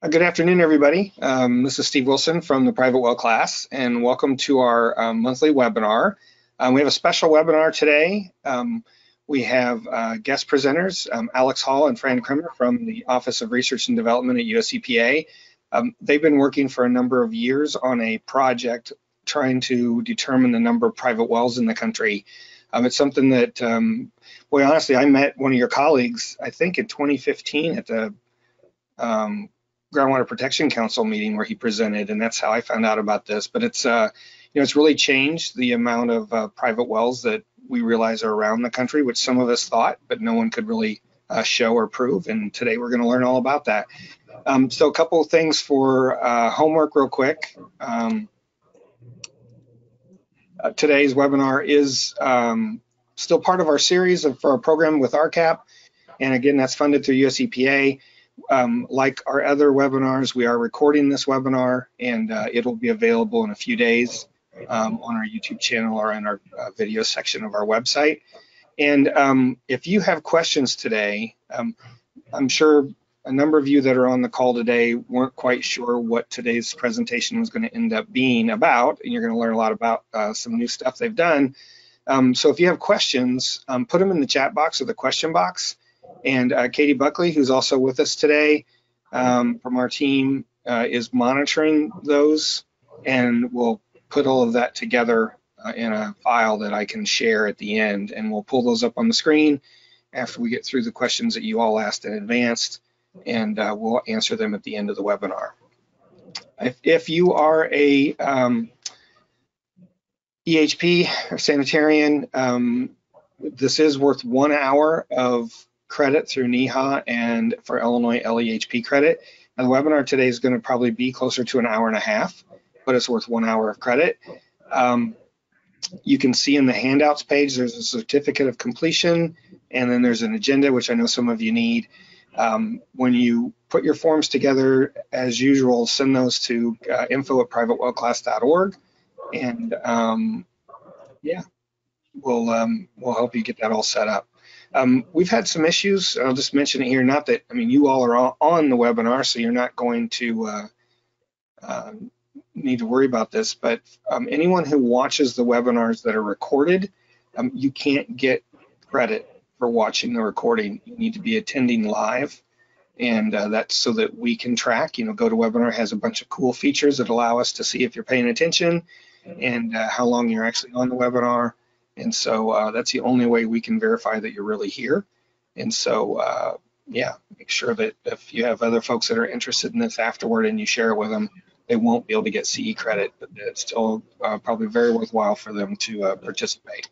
Uh, good afternoon, everybody. Um, this is Steve Wilson from the Private Well class, and welcome to our um, monthly webinar. Um, we have a special webinar today. Um, we have uh, guest presenters, um, Alex Hall and Fran Kremer from the Office of Research and Development at US EPA. Um, they've been working for a number of years on a project trying to determine the number of private wells in the country. it's something that, boy, honestly, I met one of your colleagues, I think in 2015 at the um, groundwater protection council meeting where he presented and that's how i found out about this. But it's uh you know it's really changed the amount of uh, private wells that we realize are around the country which some of us thought but no one could really uh, show or prove and today we're going to learn all about that. Um, so a couple of things for uh, homework real quick. Um, uh, today's webinar is um, still part of our series of our program with RCAP and again that's funded through US EPA um, like our other webinars, we are recording this webinar and uh, it'll be available in a few days um, on our YouTube channel or in our uh, video section of our website. And um, if you have questions today, um, I'm sure a number of you that are on the call today weren't quite sure what today's presentation was going to end up being about, and you're going to learn a lot about uh, some new stuff they've done. Um, so if you have questions, um, put them in the chat box or the question box and uh, Katie Buckley, who's also with us today um, from our team, uh, is monitoring those and we'll put all of that together uh, in a file that I can share at the end. And we'll pull those up on the screen after we get through the questions that you all asked in advance, and uh, we'll answer them at the end of the webinar. If, if you are a um, EHP or sanitarian, um, this is worth one hour of credit through NEHA and for Illinois LEHP credit. And the webinar today is going to probably be closer to an hour and a half, but it's worth one hour of credit. Um, you can see in the handouts page, there's a certificate of completion, and then there's an agenda, which I know some of you need. Um, when you put your forms together, as usual, send those to uh, info at privatewellclass.org, and um, yeah, we'll um, we'll help you get that all set up. Um, we've had some issues. I'll just mention it here. Not that, I mean, you all are on the webinar, so you're not going to uh, uh, need to worry about this, but um, anyone who watches the webinars that are recorded, um, you can't get credit for watching the recording. You need to be attending live. And uh, that's so that we can track, you know, GoToWebinar has a bunch of cool features that allow us to see if you're paying attention and uh, how long you're actually on the webinar. And so uh, that's the only way we can verify that you're really here. And so, uh, yeah, make sure that if you have other folks that are interested in this afterward and you share it with them, they won't be able to get CE credit, but it's still uh, probably very worthwhile for them to uh, participate.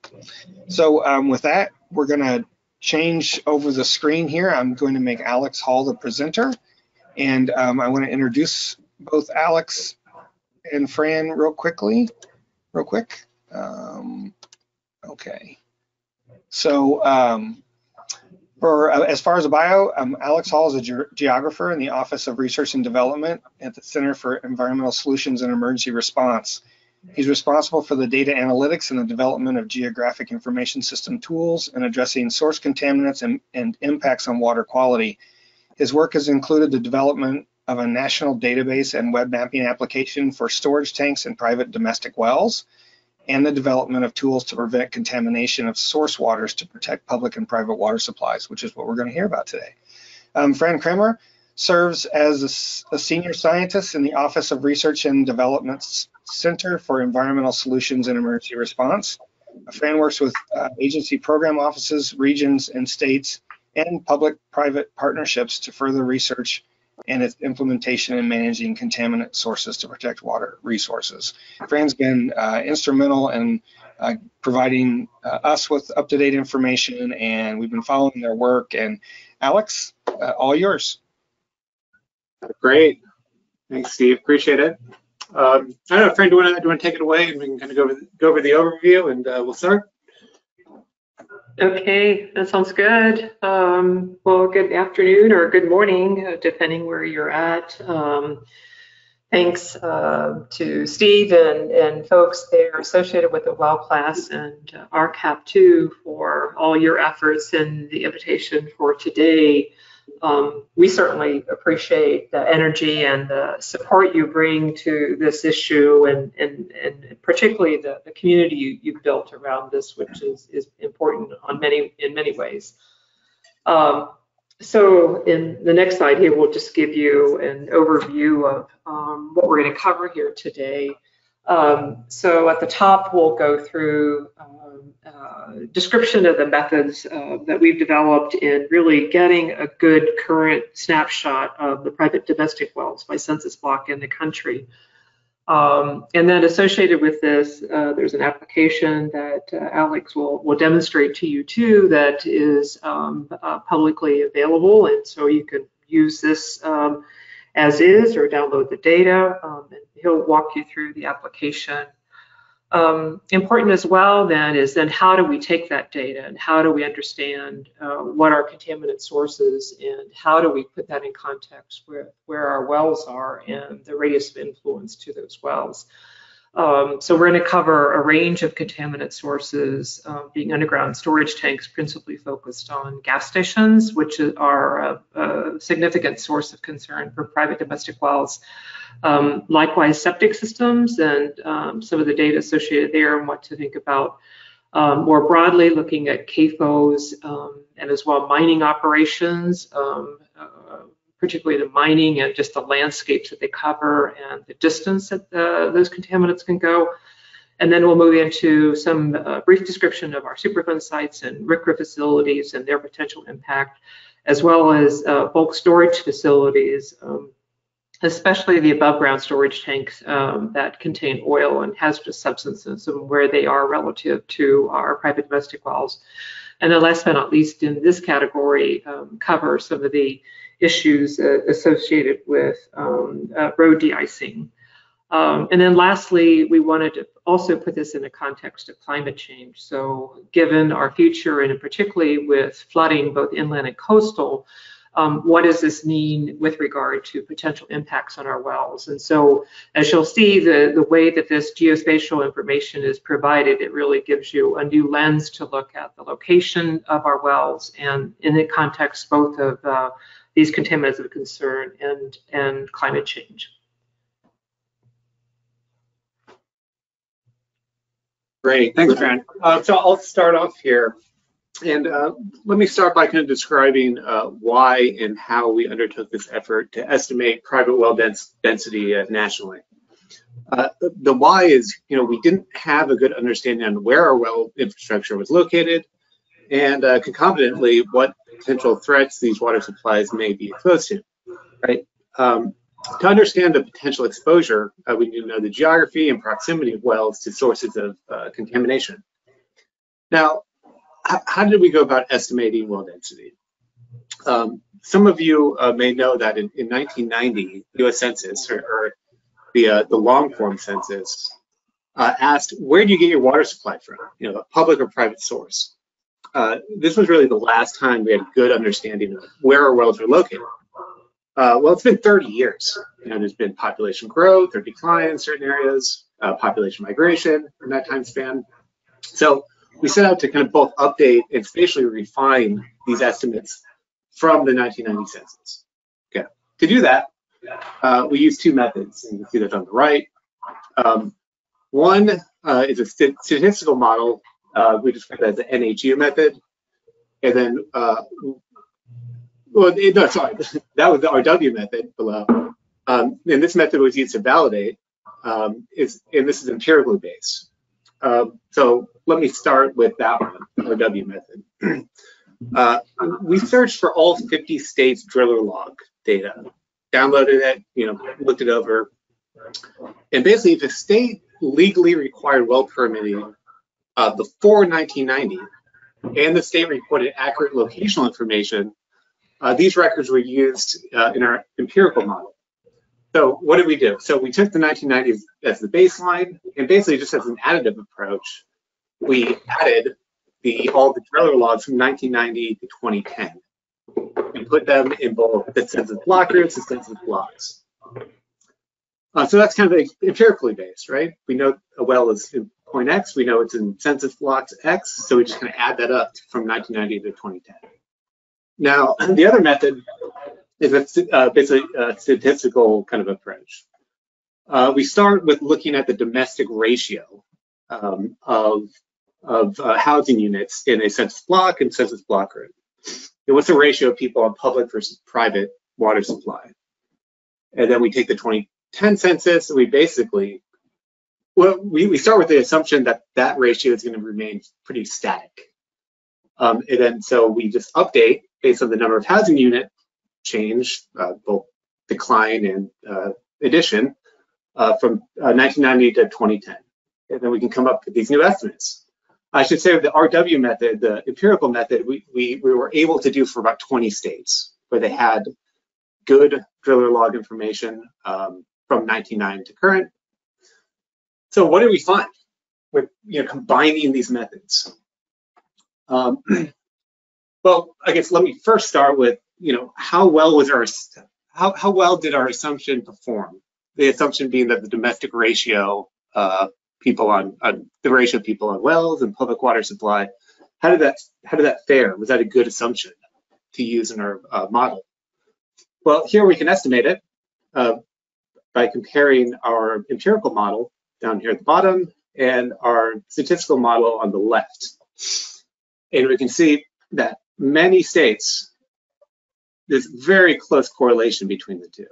So um, with that, we're going to change over the screen here. I'm going to make Alex Hall the presenter. And um, I want to introduce both Alex and Fran real quickly, real quick. Um, Okay. So um, for uh, as far as a bio, um, Alex Hall is a ge geographer in the Office of Research and Development at the Center for Environmental Solutions and Emergency Response. He's responsible for the data analytics and the development of geographic information system tools and addressing source contaminants and, and impacts on water quality. His work has included the development of a national database and web mapping application for storage tanks and private domestic wells, and the development of tools to prevent contamination of source waters to protect public and private water supplies, which is what we're going to hear about today. Um, Fran Kremer serves as a, a, senior scientist in the Office of Research and Development Center for Environmental Solutions and Emergency Response. Fran works with uh, agency program offices, regions, and states, and public-private partnerships to further research and its implementation in managing contaminant sources to protect water resources. Fran's been uh, instrumental in uh, providing uh, us with up-to-date information, and we've been following their work. And Alex, uh, all yours. Great. Thanks, Steve. Appreciate it. Um, I don't know, Fran, do you want to take it away and we can kind of go over the, go over the overview and uh, we'll start? Okay, that sounds good. Um, well, good afternoon or good morning, uh, depending where you're at. Um, thanks uh, to Steve and, and folks there associated with the WELL class and uh, RCAP2 for all your efforts and the invitation for today. Um, we certainly appreciate the energy and the support you bring to this issue and, and, and particularly the, the community you, you've built around this, which is, is important on many, in many ways. Um, so in the next slide here, we'll just give you an overview of um, what we're going to cover here today. Um, so at the top, we'll go through uh, description of the methods uh, that we've developed in really getting a good current snapshot of the private domestic wells by census block in the country. Um, and then associated with this, uh, there's an application that uh, Alex will, will demonstrate to you too that is um, uh, publicly available. And so you can use this um, as is or download the data. Um, and he'll walk you through the application. Um, important as well then is then how do we take that data and how do we understand uh, what our contaminant sources and how do we put that in context with where our wells are and the radius of influence to those wells. Um, so we're going to cover a range of contaminant sources, uh, being underground storage tanks, principally focused on gas stations, which are a, a significant source of concern for private domestic wells. Um, likewise, septic systems and um, some of the data associated there and what to think about. Um, more broadly, looking at CAFOs um, and as well mining operations, um, uh, particularly the mining and just the landscapes that they cover and the distance that uh, those contaminants can go. And then we'll move into some uh, brief description of our Superfund sites and RCRA facilities and their potential impact, as well as uh, bulk storage facilities, um, especially the above ground storage tanks um, that contain oil and hazardous substances and where they are relative to our private domestic wells. And then last but not least in this category, um, cover some of the issues uh, associated with um, uh, road de-icing. Um, and then lastly, we wanted to also put this in the context of climate change. So given our future and particularly with flooding, both inland and coastal, um, what does this mean with regard to potential impacts on our wells? And so as you'll see, the, the way that this geospatial information is provided, it really gives you a new lens to look at the location of our wells and in the context both of uh, these contaminants of concern and, and climate change. Great, thanks, Fran. Uh, so I'll start off here. And uh, let me start by kind of describing uh, why and how we undertook this effort to estimate private well dens density uh, nationally. Uh, the why is, you know, we didn't have a good understanding on where our well infrastructure was located and uh, concomitantly what potential threats these water supplies may be exposed to, right? Um, to understand the potential exposure, uh, we need to know the geography and proximity of wells to sources of contamination. Now, how did we go about estimating well density? Um, some of you uh, may know that in, in 1990, U.S. Census or, or the uh, the long form census uh, asked, "Where do you get your water supply from? You know, a public or private source." Uh, this was really the last time we had a good understanding of where our wells are located. Uh, well, it's been 30 years. You know, there's been population growth or decline in certain areas, uh, population migration in that time span. So we set out to kind of both update and spatially refine these estimates from the 1990 census. Okay, to do that, uh, we use two methods, and you can see that on the right. Um, one uh, is a st statistical model. Uh, we describe that as the NHU method, and then, uh, well, no, sorry, that was the RW method below. Um, and this method was used to validate, um, is, and this is empirically based. Um, so let me start with that one, the W method. uh, we searched for all 50 states driller log data, downloaded it, you know, looked it over. And basically, if a state legally required well permitting uh, before 1990, and the state reported accurate locational information, uh, these records were used uh, in our empirical model. So what did we do? So we took the 1990s as the baseline, and basically just as an additive approach, we added the all the driller logs from 1990 to 2010 and put them in both the census block groups and census blocks. Uh, so that's kind of empirically based, right? We know a well is in point X, we know it's in census blocks X, so we just kind of add that up from 1990 to 2010. Now, the other method is a, uh, basically a statistical kind of approach. Uh, we start with looking at the domestic ratio um, of, of uh, housing units in a census block and census block group. And what's the ratio of people on public versus private water supply? And then we take the 2010 census and we basically, well, we, we start with the assumption that that ratio is going to remain pretty static. Um, and then so we just update based on the number of housing unit change, uh, both decline and uh, addition, uh, from 1990 uh, to 2010. And then we can come up with these new estimates. I should say the RW method, the empirical method, we, we, we were able to do for about 20 states where they had good driller log information um, from 1990 to current. So what did we find with you know combining these methods? Um, well, I guess let me first start with you know how well was our how how well did our assumption perform? The assumption being that the domestic ratio uh, people on, on the ratio of people on wells and public water supply. How did that how did that fare? Was that a good assumption to use in our uh, model? Well, here we can estimate it uh, by comparing our empirical model down here at the bottom and our statistical model on the left. And we can see that many states, there's very close correlation between the two,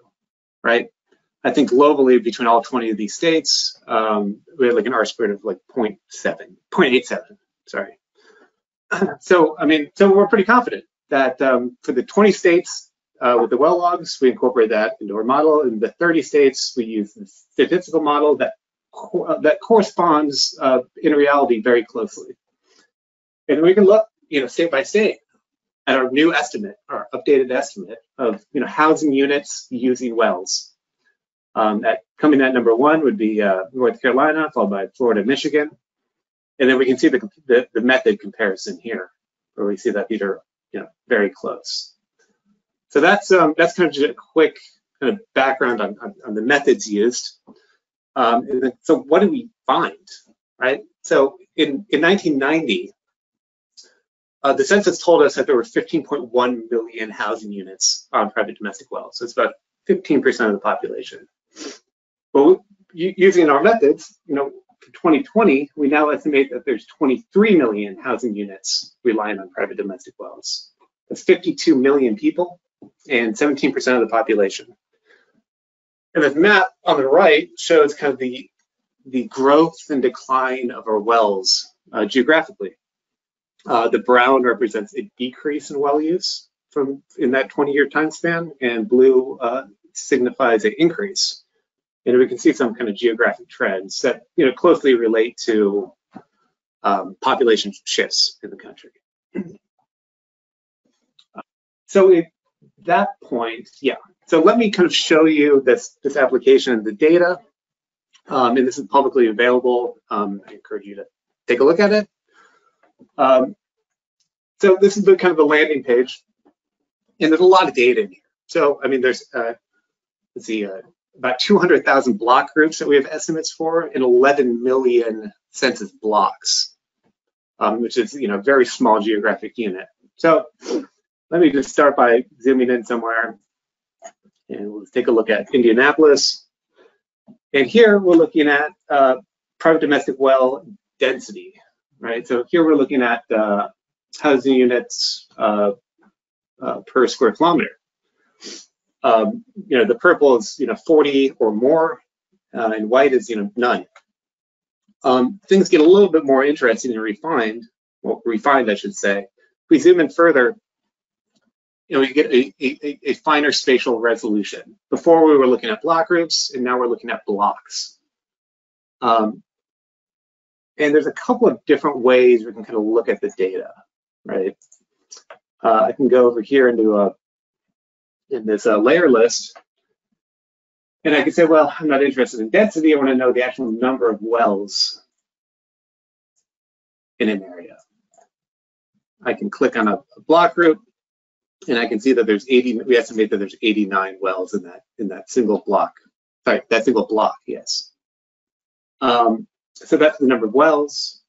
right? I think globally between all 20 of these states, um, we had like an R squared of like 0.7, 0.87, sorry. So, I mean, so we're pretty confident that um, for the 20 states uh, with the well logs, we incorporate that into our model. In the 30 states, we use the statistical model that co that corresponds uh, in reality very closely. And we can look, you know, state by state at our new estimate, our updated estimate of, you know, housing units using wells. Um, at, coming at number one would be uh, North Carolina, followed by Florida, Michigan. And then we can see the, the, the, method comparison here, where we see that these are you know, very close. So that's um, that's kind of just a quick kind of background on, on, on the methods used. Um, then, so what did we find, right? So in, in 1990, uh, the census told us that there were 15.1 million housing units on private domestic wells. So it's about 15% of the population. But using our methods, you know, for 2020, we now estimate that there's 23 million housing units relying on private domestic wells. That's 52 million people and 17% of the population. And this map on the right shows kind of the, the growth and decline of our wells uh, geographically. Uh, the brown represents a decrease in well use from in that 20-year time span, and blue uh, signifies an increase and we can see some kind of geographic trends that you know closely relate to um, population shifts in the country. so at that point, yeah. So let me kind of show you this this application and the data, um, and this is publicly available. Um, I encourage you to take a look at it. Um, so this is the kind of the landing page, and there's a lot of data in here. So I mean, there's uh, let's see, uh, about 200,000 block groups that we have estimates for and 11 million census blocks, um, which is you know very small geographic unit. So let me just start by zooming in somewhere and we'll take a look at Indianapolis. And here we're looking at uh, private domestic well density, right? So here we're looking at uh, housing units uh, uh per square kilometer. Um, you know, the purple is, you know, 40 or more, uh, and white is, you know, none. Um, things get a little bit more interesting and refined, well, refined, I should say. If we zoom in further, you know, we get a, a, a finer spatial resolution. Before we were looking at block groups, and now we're looking at blocks. Um, and there's a couple of different ways we can kind of look at the data, right? Uh, I can go over here into a in this uh, layer list. And I can say, well, I'm not interested in density. I want to know the actual number of wells in an area. I can click on a, a block group and I can see that there's 80, we estimate that there's 89 wells in that, in that single block. Sorry, that single block, yes. Um, so that's the number of wells.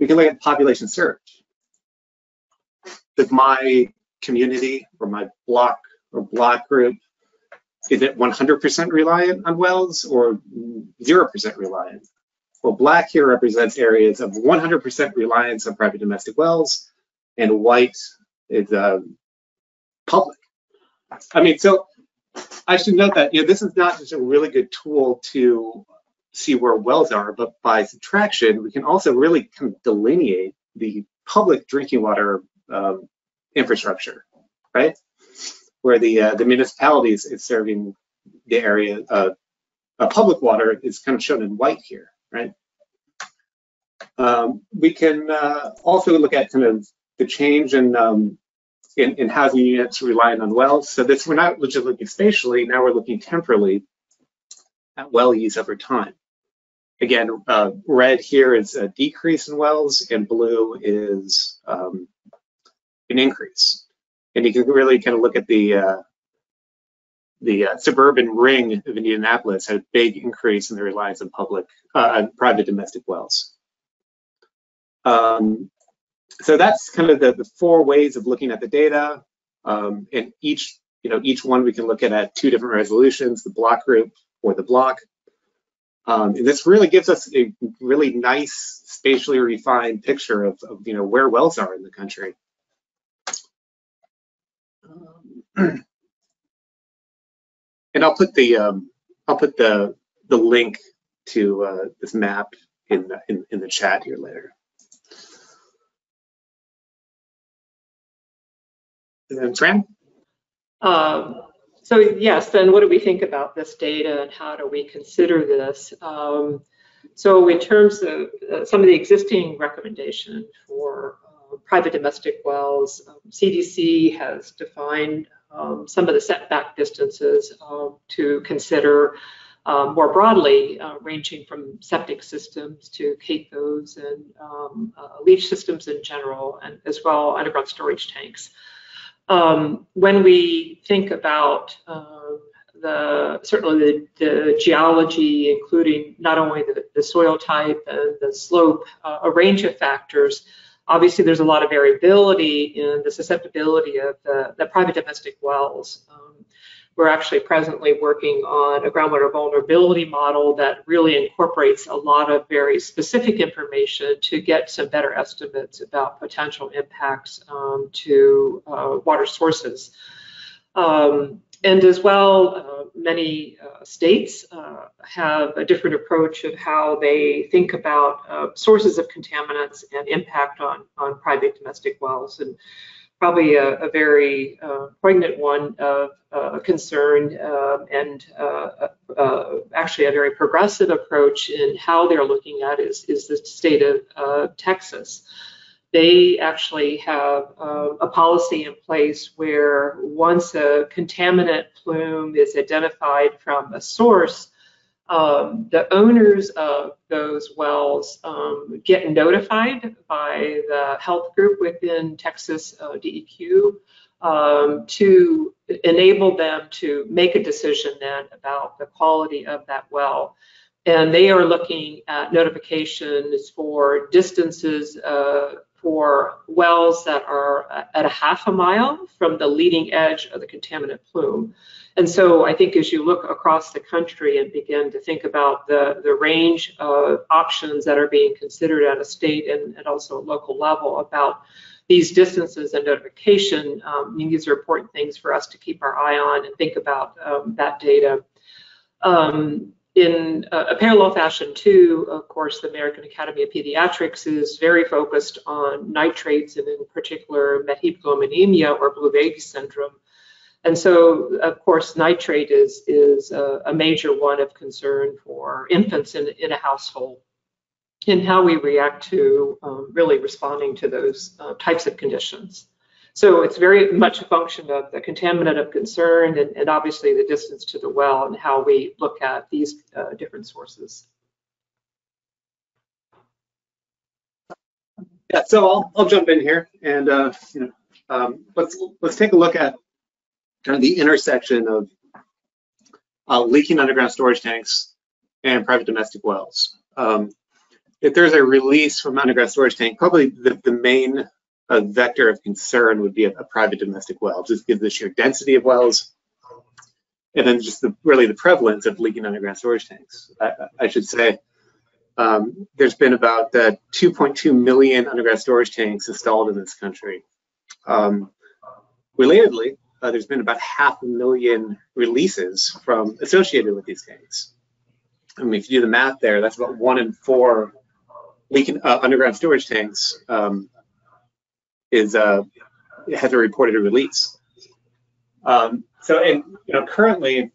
We can look at population search. Does my community or my block or block group, is it 100% reliant on wells or 0% reliant? Well, black here represents areas of 100% reliance on private domestic wells, and white is uh, public. I mean, so I should note that you know this is not just a really good tool to see where wells are, but by subtraction, we can also really kind of delineate the public drinking water um, infrastructure, right? Where the uh, the municipalities is serving the area, uh, public water is kind of shown in white here, right? Um, we can uh, also look at kind of the change in, um, in, in housing units relying on wells. So this, we're not just looking spatially, now we're looking temporally at well use over time. Again, uh, red here is a decrease in wells and blue is um, an increase. And you can really kind of look at the uh, the uh, suburban ring of Indianapolis had a big increase in the reliance on public, uh, private domestic wells. Um, so that's kind of the, the four ways of looking at the data. Um, and each, you know, each one we can look at at two different resolutions, the block group or the block. Um, and this really gives us a really nice spatially refined picture of, of you know, where wells are in the country. Um, and I'll put the um, I'll put the the link to uh, this map in, in in the chat here later. And then Fran? Um, so yes, then what do we think about this data and how do we consider this? Um, so in terms of uh, some of the existing recommendation for uh, private domestic wells, um, CDC has defined um, some of the setback distances uh, to consider um, more broadly, uh, ranging from septic systems to CAFOs and um, uh, leach systems in general, and as well underground storage tanks. Um, when we think about um, the certainly the, the, geology, including not only the, the soil type and the slope, uh, a range of factors, obviously there's a lot of variability in the susceptibility of the, the private domestic wells. Um, we're actually presently working on a groundwater vulnerability model that really incorporates a lot of very specific information to get some better estimates about potential impacts um, to uh, water sources. Um, and as well, uh, many uh, states uh, have a different approach of how they think about uh, sources of contaminants and impact on, on private domestic wells. And probably a, a very uh, poignant one of uh, concern um, and actually a very progressive approach in how they're looking at is, is the state of Texas they actually have uh, a policy in place where once a contaminant plume is identified from a source, um, the owners of those wells um, get notified by the health group within Texas uh, DEQ um, to enable them to make a decision then about the quality of that well. And they are looking at notifications for distances uh, for wells that are at a half a mile from the leading edge of the contaminant plume. And so I think as you look across the country and begin to think about the, the range of options that are being considered at a state and, and also a local level about these distances and notification, um, I mean, these are important things for us to keep our eye on and think about um, that data. Um, in a, a, parallel fashion too, of course, the American Academy of Pediatrics is very focused on nitrates and in particular methemoglobinemia or blue baby syndrome. And so, of course, nitrate is, is a, a major one of concern for infants in, in a household and how we react to um, really responding to those uh, types of conditions. So it's very much a function of the contaminant of concern and, and obviously the distance to the well and how we look at these uh, different sources. Yeah, so I'll, I'll jump in here and uh, you know um, let's let's take a look at kind of the intersection of uh, leaking underground storage tanks and private domestic wells. Um, if there's a release from underground storage tank, probably the, the main a vector of concern would be a, a private domestic well, just because the sheer density of wells, and then just the really the prevalence of leaking underground storage tanks. I, I should say um, there's been about uh, 2.2 million underground storage tanks installed in this country. Um, relatedly, uh, there's been about half a million releases from associated with these tanks. I mean, if you do the math there, that's about one in four leaking uh, underground storage tanks um, is uh, has a reported release. Um, so, and you know, currently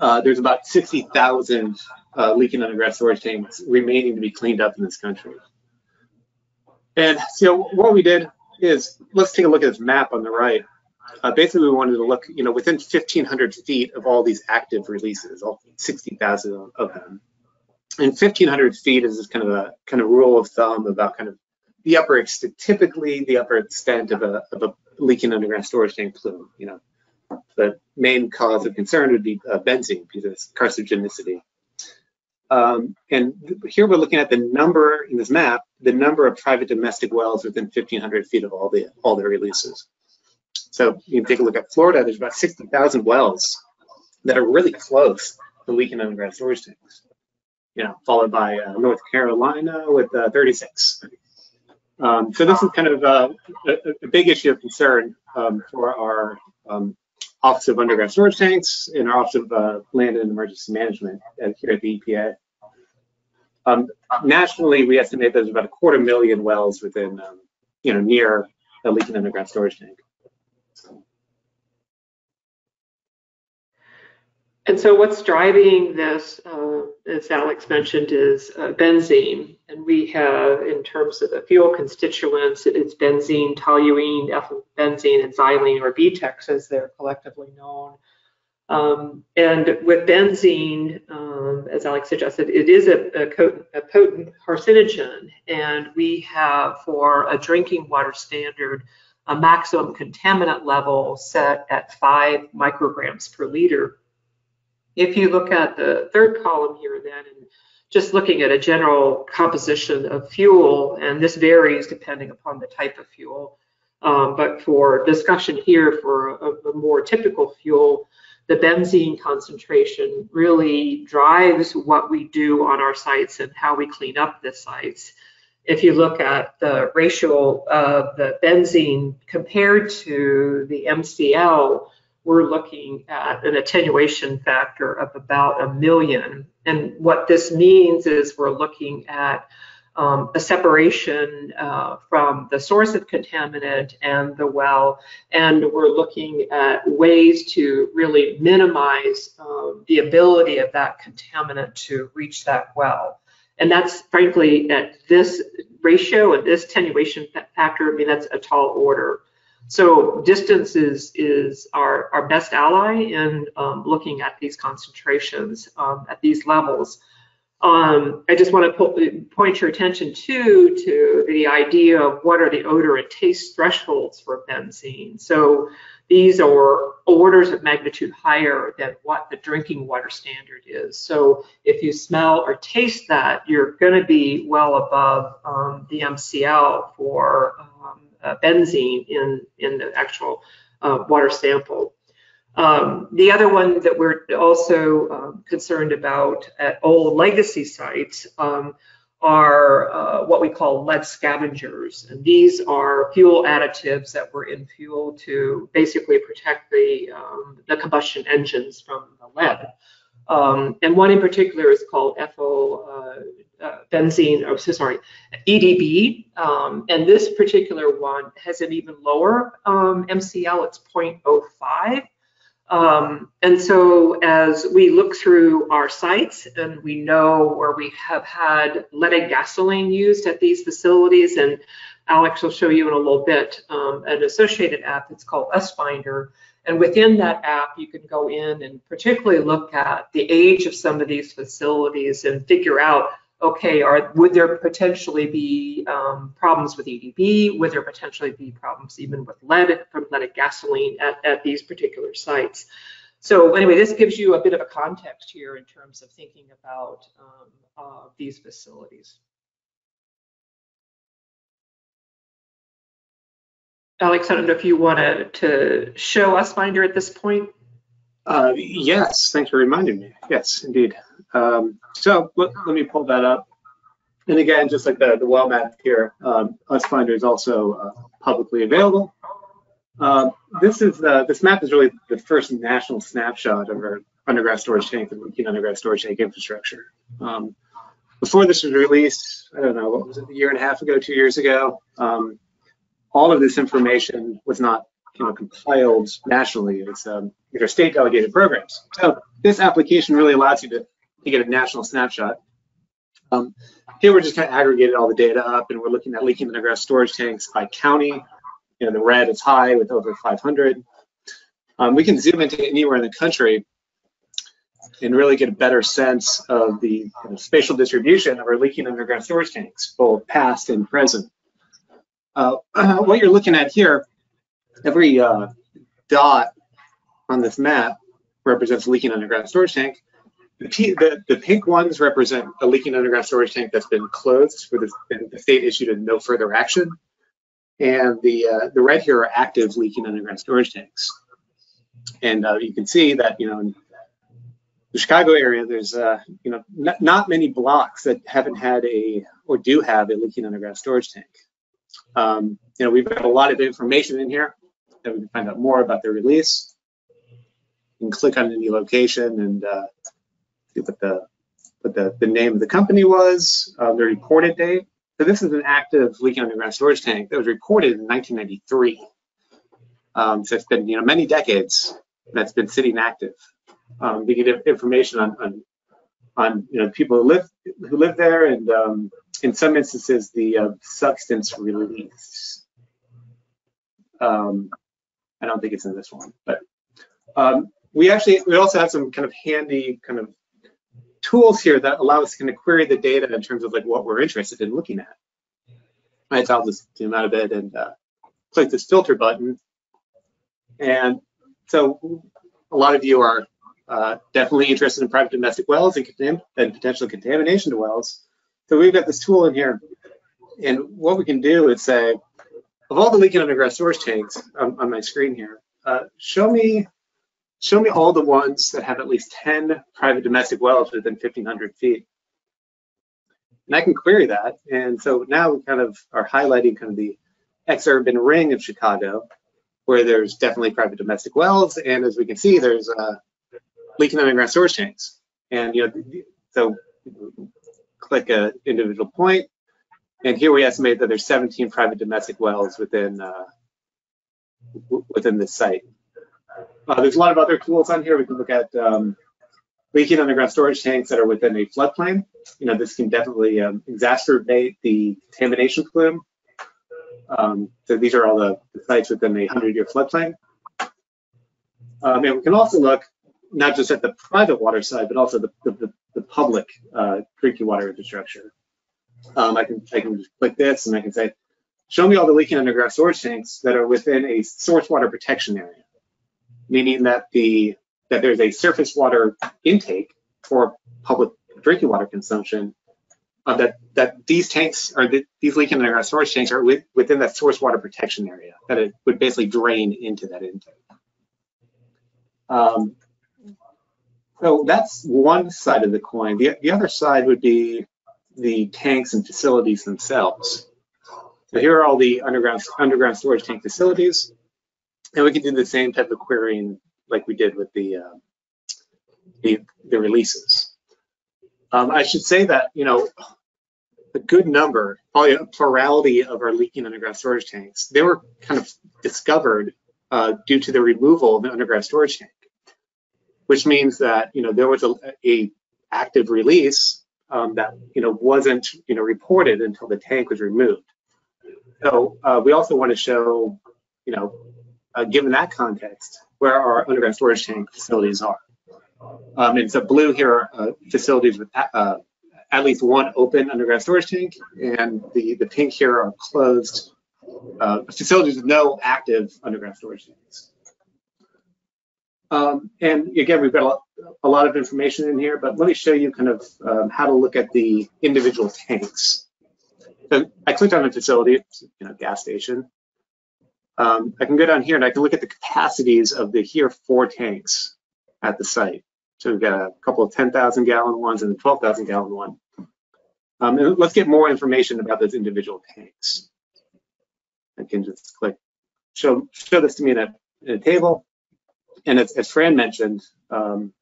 uh, there's about 60,000 uh, leaking underground storage tanks remaining to be cleaned up in this country. And so, what we did is let's take a look at this map on the right. Uh, basically, we wanted to look, you know, within 1,500 feet of all these active releases, all 60,000 of them. And 1,500 feet is this kind of a kind of rule of thumb about kind of the upper extent, typically the upper extent of a, of a leaking underground storage tank plume. You know, the main cause of concern would be uh, benzene because of carcinogenicity. Um, and here we're looking at the number in this map, the number of private domestic wells within 1,500 feet of all the all the releases. So you can take a look at Florida. There's about 60,000 wells that are really close to leaking underground storage tanks. You know, followed by uh, North Carolina with uh, 36. Um, so this is kind of uh, a, a, big issue of concern um, for our um, Office of Underground Storage Tanks and our Office of uh, Land and Emergency Management here at the EPA. Um, nationally, we estimate there's about a quarter million wells within, um, you know, near a leaking underground storage tank. And so what's driving this, uh, as Alex mentioned, is uh, benzene. And we have, in terms of the fuel constituents, it's benzene, toluene, ethyl benzene, and xylene, or BTEX as they're collectively known. Um, and with benzene, um, as Alex suggested, it is a, a, a, potent, carcinogen. And we have, for a drinking water standard, a maximum contaminant level set at five micrograms per liter. If you look at the third column here then, and just looking at a general composition of fuel, and this varies depending upon the type of fuel, um, but for discussion here for a, a, more typical fuel, the benzene concentration really drives what we do on our sites and how we clean up the sites. If you look at the ratio of the benzene compared to the MCL, we're looking at an attenuation factor of about a million. And what this means is we're looking at um, a separation uh, from the source of contaminant and the well, and we're looking at ways to really minimize um, the ability of that contaminant to reach that well. And that's frankly at this ratio and this attenuation factor, I mean, that's a tall order. So distance is, is our, our best ally in um, looking at these concentrations um, at these levels. Um, I just want to po point your attention to, to the idea of what are the odor and taste thresholds for benzene. So these are orders of magnitude higher than what the drinking water standard is. So if you smell or taste that, you're going to be well above um, the MCL for um, uh, benzene in, in the actual uh, water sample. Um, the other one that we're also um, concerned about at old legacy sites um, are uh, what we call lead scavengers. And these are fuel additives that were in fuel to basically protect the, um, the combustion engines from the lead. Um, and one in particular is called ethyl uh, benzene, oh, so sorry, EDB. Um, and this particular one has an even lower um, MCL, it's 0.05. Um, and so as we look through our sites and we know where we have had leaded gasoline used at these facilities, and Alex will show you in a little bit um, an associated app that's called UST Finder. And within that app, you can go in and particularly look at the age of some of these facilities and figure out okay, are would there potentially be um, problems with EDB? Would there potentially be problems even with lead from leaded gasoline at, at these particular sites? So anyway, this gives you a bit of a context here in terms of thinking about um, uh, these facilities. Alex, I don't know if you want to, show UST Finder at this point? Uh, yes, thanks for reminding me. Yes, indeed. Um, so let, let me pull that up. And again, just like the, the well map here, um, UST Finder is also uh, publicly available. Uh, this is the, this map is really the first national snapshot of our underground storage tank and leaking underground storage tank infrastructure. Um, before this was released, I don't know, what was it, a year and a half ago, two years ago, um, all of this information was not you know, compiled nationally. It's um, these state delegated programs. So this application really allows you to, to get a national snapshot. Um, here we're just kind of aggregated all the data up and we're looking at leaking underground storage tanks by county. You know, the red is high with over 500. Um, we can zoom into anywhere in the country and really get a better sense of the you know, spatial distribution of our leaking underground storage tanks, both past and present. Uh, what you're looking at here, every uh, dot on this map represents leaking underground storage tank. The, the, the, pink ones represent a leaking underground storage tank that's been closed, where the, the state issued a no further action. And the uh, the red here are active leaking underground storage tanks. And uh, you can see that, you know, in the Chicago area, there's, uh, you know, not, not many blocks that haven't had a, or do have a leaking underground storage tank. Um, you know, we've got a lot of information in here that we can find out more about the release. You can click on any location and uh, what the what the, the name of the company was, uh, the reported date. So this is an active leaking underground storage tank that was reported in 1993. Um, so it's been you know many decades that's been sitting active. Um, we get information on, on on you know people who live who live there and um, in some instances the uh, substance release. Um, I don't think it's in this one, but um, we actually we also have some kind of handy kind of tools here that allow us to kind of query the data in terms of like what we're interested in looking at. Right, so I'll just zoom out a bit and uh, click this filter button. And so a lot of you are uh, definitely interested in private domestic wells and, and potential contamination to wells. So we've got this tool in here. And what we can do is say, of all the leaking underground storage tanks on, on my screen here, uh, show me show me all the ones that have at least 10 private domestic wells within 1,500 feet. And I can query that. And so now we kind of are highlighting kind of the ex-urban ring of Chicago, where there's definitely private domestic wells. And as we can see, there's uh, leaking underground storage tanks. And, you know, so click a individual point, and here we estimate that there's 17 private domestic wells within uh, within this site. Uh, there's a lot of other tools on here. We can look at um, leaking underground storage tanks that are within a floodplain. You know, this can definitely um, exacerbate the contamination plume. Um, so these are all the, the sites within a 100-year floodplain. Um, and we can also look not just at the private water side, but also the, the, the public uh, drinking water infrastructure. Um, I can I can just click this and I can say, show me all the leaking underground storage tanks that are within a source water protection area, meaning that the that there's a surface water intake for public drinking water consumption. Uh, that that these tanks are the, these leaking underground storage tanks are with, within that source water protection area that it would basically drain into that intake. Um, so that's one side of the coin. The, the other side would be the tanks and facilities themselves. So here are all the underground underground storage tank facilities, and we can do the same type of querying like we did with the uh, the, the, releases. Um, I should say that you know a good number, probably a plurality of our leaking underground storage tanks, they were kind of discovered uh, due to the removal of the underground storage tank which means that you know there was a, a active release um, that you know wasn't you know reported until the tank was removed. So uh, we also want to show you know uh, given that context where our underground storage tank facilities are. Um, and so blue here are uh, facilities with uh, at least one open underground storage tank, and the the pink here are closed uh, facilities with no active underground storage tanks. Um, and again, we've got a lot, a lot, of information in here, but let me show you kind of um, how to look at the individual tanks. So I clicked on the facility, you know, gas station. Um, I can go down here and I can look at the capacities of the here four tanks at the site. So we've got a couple of 10,000 gallon ones and a 12,000 gallon one. Um, and let's get more information about those individual tanks. I can just click, show, show this to me in a, in a table. And as, as Fran mentioned, um,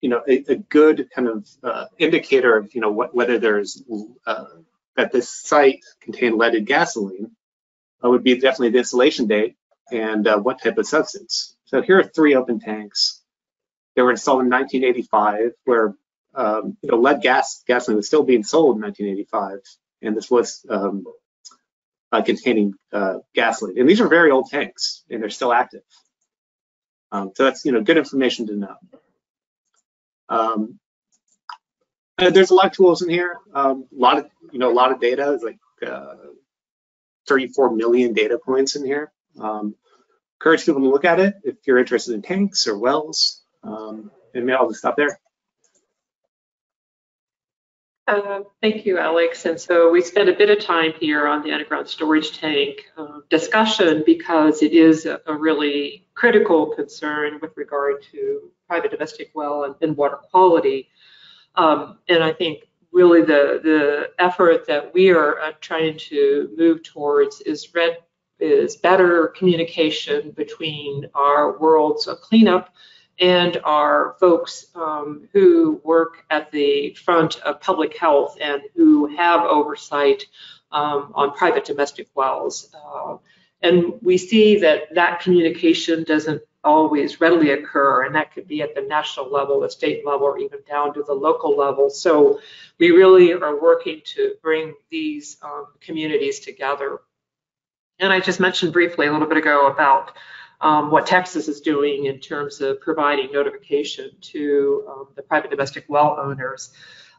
you know, a, a, good kind of uh, indicator of, you know, what, whether there's, uh, that this site contained leaded gasoline would be definitely the installation date and uh, what type of substance. So here are three open tanks. They were installed in 1985, where um, you know lead gas gasoline was still being sold in 1985, and this was um, uh, containing uh, gasoline. And these are very old tanks, and they're still active. Um, so that's you know good information to know. Um, there's a lot of tools in here. Um, a lot of you know a lot of data. It's like uh, 34 million data points in here. Um, encourage people to look at it if you're interested in tanks or wells. Um, and I'll just stop there. Uh, thank you, Alex. And so we spent a bit of time here on the underground storage tank uh, discussion because it is a, a, really critical concern with regard to private domestic well and, and water quality. Um, and I think really the, the effort that we are uh, trying to move towards is red is better communication between our worlds of cleanup and our folks um, who work at the front of public health and who have oversight um, on private domestic wells. Uh, and we see that that communication doesn't always readily occur, and that could be at the national level, the state level, or even down to the local level. So we really are working to bring these um, communities together. And I just mentioned briefly a little bit ago about um, what Texas is doing in terms of providing notification to um, the private domestic well owners.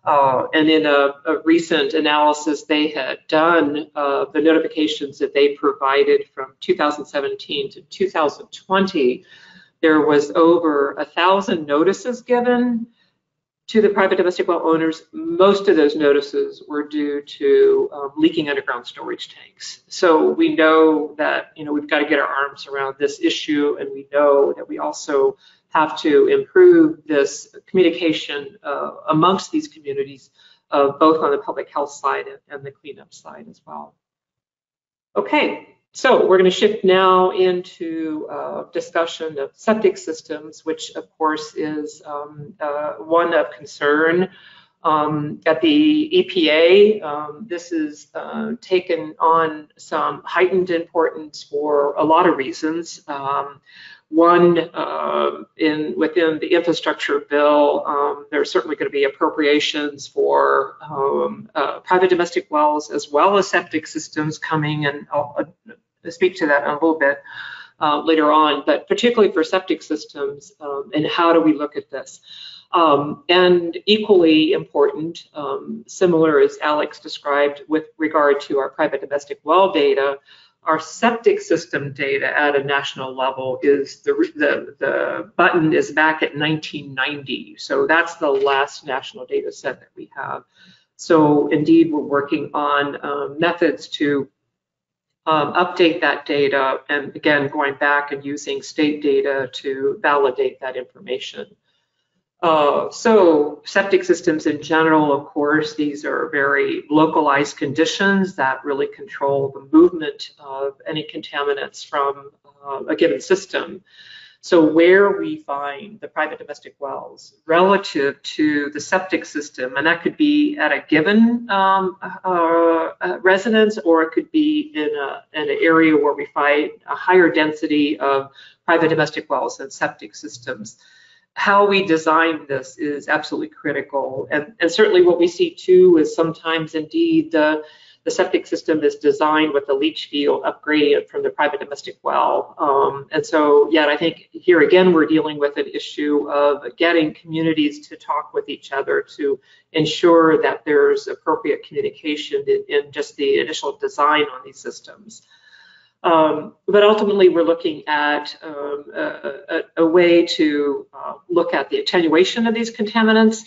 Uh, and in a, a, recent analysis they had done, uh, the notifications that they provided from 2017 to 2020, there was over a thousand notices given to the private domestic well owners, most of those notices were due to um, leaking underground storage tanks. So we know that you know we've got to get our arms around this issue, and we know that we also have to improve this communication uh, amongst these communities, uh, both on the public health side and, the cleanup side as well. Okay, so we're going to shift now into uh, discussion of septic systems, which of course is um, uh, one of concern. Um, at the EPA, um, this is uh, taken on some heightened importance for a lot of reasons. Um, one, uh, in within the infrastructure bill, um, there's certainly going to be appropriations for um, uh, private domestic wells as well as septic systems coming, and I'll uh, speak to that in a little bit uh, later on. But particularly for septic systems, um, and how do we look at this? Um, and equally important, um, similar as Alex described with regard to our private domestic well data, our septic system data at a national level is the, the, the button is back at 1990. So that's the last national data set that we have. So indeed, we're working on um, methods to um, update that data and again, going back and using state data to validate that information. Uh, so septic systems in general, of course, these are very localized conditions that really control the movement of any contaminants from uh, a given system. So where we find the private domestic wells relative to the septic system, and that could be at a given um, uh, uh residence, or it could be in, a, in an area where we find a higher density of private domestic wells and septic systems how we design this is absolutely critical. And, and certainly what we see too is sometimes indeed the, the septic system is designed with the leach field upgraded from the private domestic well. Um, and so, yeah, I think here again, we're dealing with an issue of getting communities to talk with each other to ensure that there's appropriate communication in, in just the initial design on these systems. Um, but ultimately, we're looking at um, a, a, a, way to uh, look at the attenuation of these contaminants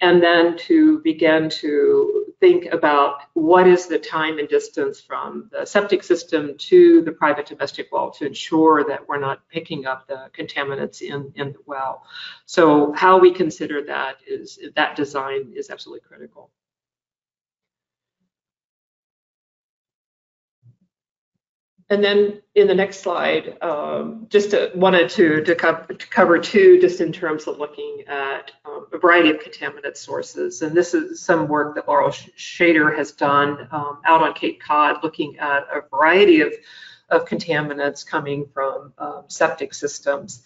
and then to begin to think about what is the time and distance from the septic system to the private domestic well to ensure that we're not picking up the contaminants in, in the well. So how we consider that is that design is absolutely critical. And then in the next slide, um, just to, wanted to, to, co to, cover two, just in terms of looking at um, a variety of contaminant sources. And this is some work that Laurel Schaider has done um, out on Cape Cod, looking at a variety of, of contaminants coming from um, septic systems.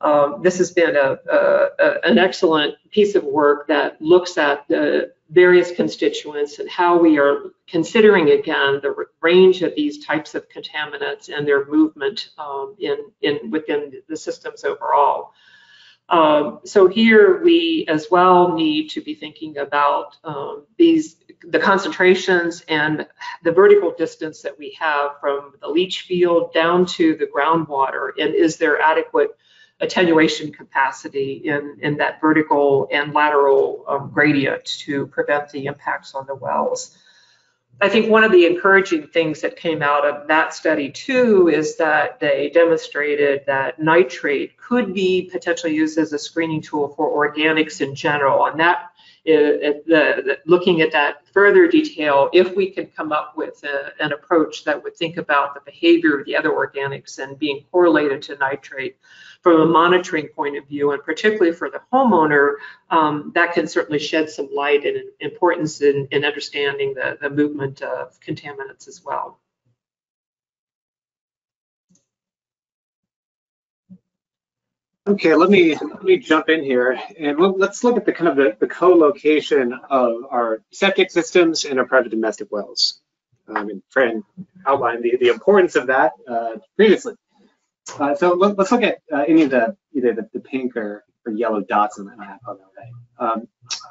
Um, this has been a, a, a, an excellent piece of work that looks at the various constituents and how we are considering again the range of these types of contaminants and their movement um, in, in within the systems overall. Um, so here we as well need to be thinking about um, these the concentrations and the vertical distance that we have from the leach field down to the groundwater and is there adequate attenuation capacity in, in that vertical and lateral um, gradient to prevent the impacts on the wells. I think one of the encouraging things that came out of that study too is that they demonstrated that nitrate could be potentially used as a screening tool for organics in general. And that the, the, looking at that further detail, if we can come up with a, an approach that would think about the behavior of the other organics and being correlated to nitrate from a monitoring point of view, and particularly for the homeowner, um, that can certainly shed some light and importance in, in understanding the, the movement of contaminants as well. Okay, let me let me jump in here and let's look at the kind of the, the co-location of our septic systems and our private domestic wells. Um, and Fran outlined the, the importance of that uh, previously. Uh, so let, us look at uh, any of the either the, the pink or, or, yellow dots on the map on the right. Um,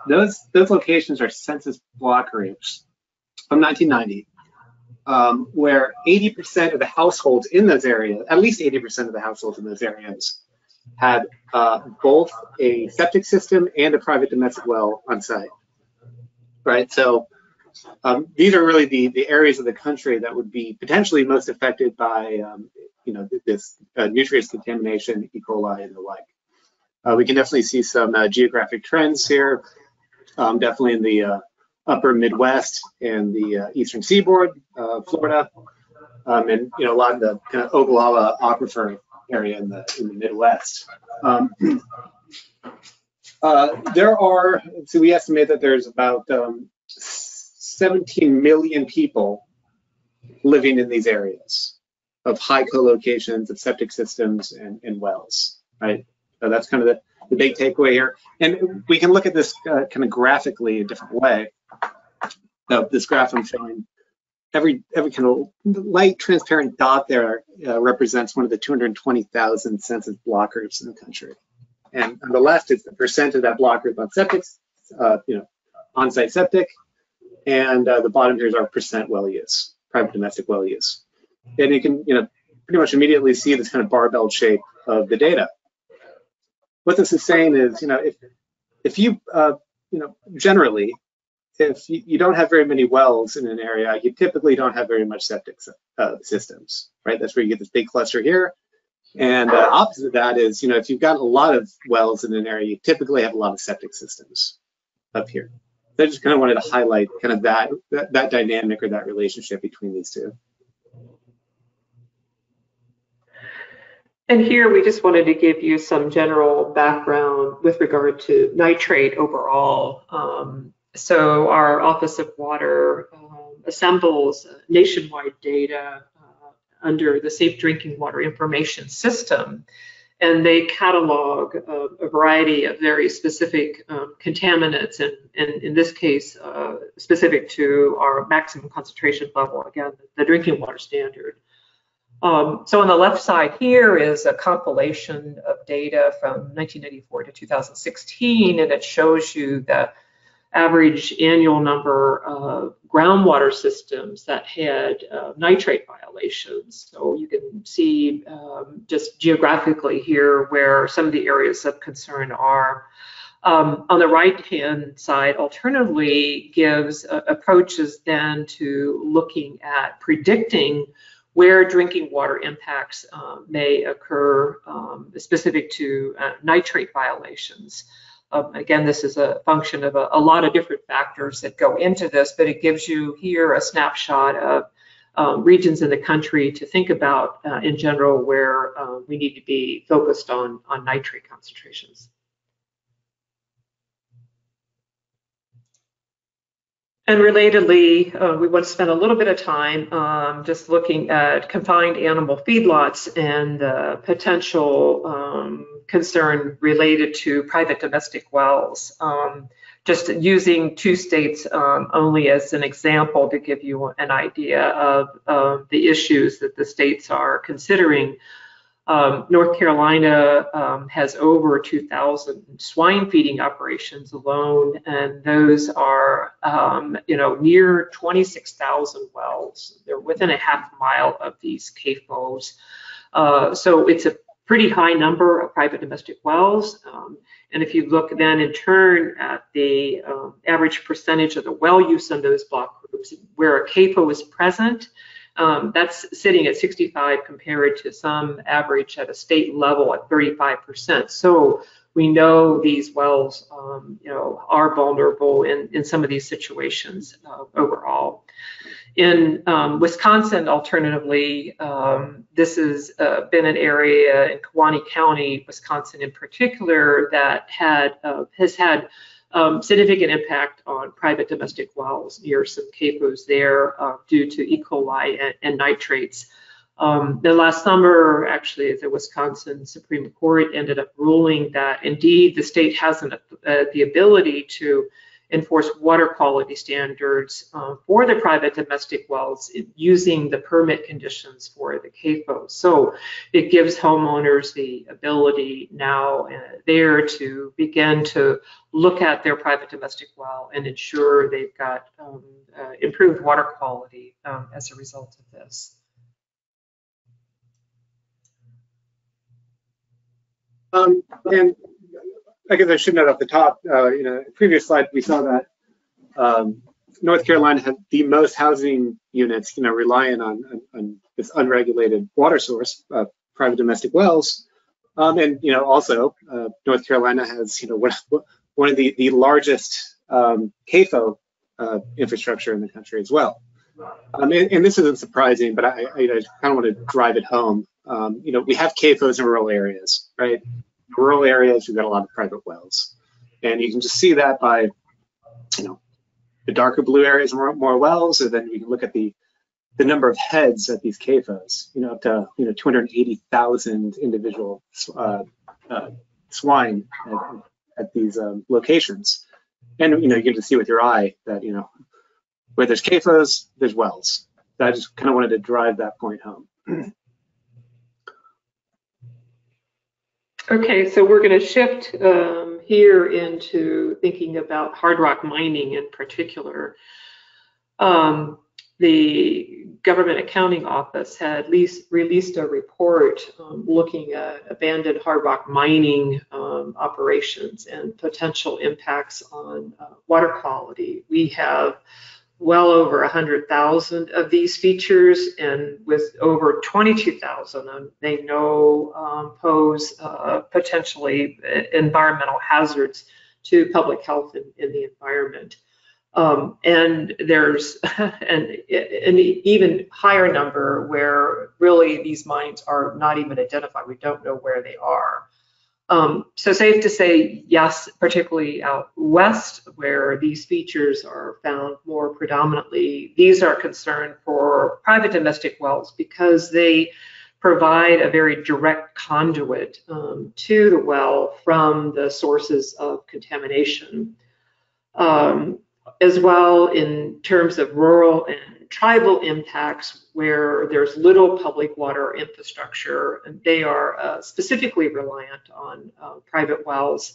those those locations are census block groups from 1990, um, where 80% of the households in those areas, at least 80% of the households in those areas, had uh, both a septic system and a private domestic well on site. Right, so um, these are really the, the areas of the country that would be potentially most affected by, um, you know, this uh, nutrients contamination, E. coli, and the like. Uh, we can definitely see some uh, geographic trends here, um, definitely in the uh, upper Midwest and the uh, eastern seaboard, Florida, um, and you know a lot of the kind of Ogallala aquifer area in the in the Midwest. Um, uh, there are, so we estimate that there's about um, 17 million people living in these areas of high co-locations of septic systems and, and wells, right? So that's kind of the, the big takeaway here. And we can look at this uh, kind of graphically a different way. So this graph I'm showing every every kind of light transparent dot there uh, represents one of the 220,000 census block groups in the country. And on the left is the percent of that block group on septic, uh, you know, on-site septic, and uh, the bottom here is our percent well use, private domestic well use. And you can, you know, pretty much immediately see this kind of barbell shape of the data. What this is saying is, you know, if if you, uh, you know, generally if you, you, don't have very many wells in an area, you typically don't have very much septic uh, systems, right? That's where you get this big cluster here. And uh, opposite of that is, you know, if you've got a lot of wells in an area, you typically have a lot of septic systems up here. I just kind of wanted to highlight kind of that, that, that dynamic or that relationship between these two. And here we just wanted to give you some general background with regard to nitrate overall. Um, so our Office of Water um, assembles nationwide data uh, under the Safe Drinking Water Information System, and they catalog a variety of very specific um, contaminants, and, and, in this case, uh, specific to our maximum concentration level, again, the drinking water standard. Um, so on the left side here is a compilation of data from 1994 to 2016, and it shows you the average annual number of groundwater systems that had uh, nitrate violations. So you can see um, just geographically here where some of the areas of concern are. Um, on the right-hand side, alternatively, gives uh, approaches then to looking at predicting where drinking water impacts um, may occur um, specific to uh, nitrate violations. Um, again, this is a function of a, a, lot of different factors that go into this, but it gives you here a snapshot of um, regions in the country to think about uh, in general where uh, we need to be focused on, on nitrate concentrations. And relatedly, uh, we want to spend a little bit of time um, just looking at confined animal feedlots and the potential um, concern related to private domestic wells. Um, just using two states um, only as an example to give you an idea of, the issues that the states are considering. Um, North Carolina um, has over 2,000 swine feeding operations alone, and those are, um, you know, near 26,000 wells. They're within a half mile of these CAFOs. Uh, so it's a pretty high number of private domestic wells. Um, and if you look then in turn at the um, average percentage of the well use in those block groups where a CAFO is present, um, that's sitting at 65 compared to some average at a state level at 35%. So we know these wells, um, you know, are vulnerable in, in some of these situations uh, overall. In um, Wisconsin, alternatively, um, this has uh, been an area in Kewaunee County, Wisconsin in particular, that had uh, has had um, significant impact on private domestic wells near some CAFOs there uh, due to E. coli and, and nitrates. Um, the last summer, actually, the Wisconsin Supreme Court ended up ruling that indeed the state has an, uh, the ability to enforce water quality standards uh, for the private domestic wells using the permit conditions for the CAFO. So it gives homeowners the ability now uh, there to begin to look at their private domestic well and ensure they've got um, uh, improved water quality um, as a result of this. Um, and I guess I should note off the top, uh, you know, previous slide, we saw that um, North Carolina had the most housing units, you know, relying on, on, on this unregulated water source, uh, private domestic wells. Um, and, you know, also uh, North Carolina has, you know, one, one of the, the largest um, CAFO uh, infrastructure in the country as well. Um, and, and, this isn't surprising, but I, I, I kind of want to drive it home. Um, you know, we have CAFOs in rural areas, right? rural areas, we've got a lot of private wells. And you can just see that by, you know, the darker blue areas more, more wells, and then you can look at the the number of heads at these CAFOs, you know, up to, you know, 280,000 individual uh, uh, swine at, at these um, locations. And, you know, you get to see with your eye that, you know, where there's CAFOs, there's wells. So I just kind of wanted to drive that point home. Okay, so we're going to shift um, here into thinking about hard rock mining in particular. Um, the Government Accounting Office had least released a report um, looking at abandoned hard rock mining um, operations and potential impacts on uh, water quality. We have well over 100,000 of these features, and with over 22,000, um, they know um, pose uh, potentially environmental hazards to public health in, in the environment. Um, and there's an, an, even higher number where really these mines are not even identified. We don't know where they are. Um, so safe to say, yes, particularly out west where these features are found more predominantly, these are concerned for private domestic wells because they provide a very direct conduit um, to the well from the sources of contamination. Um, as well in terms of rural and tribal impacts where there's little public water infrastructure, and they are uh, specifically reliant on uh, private wells.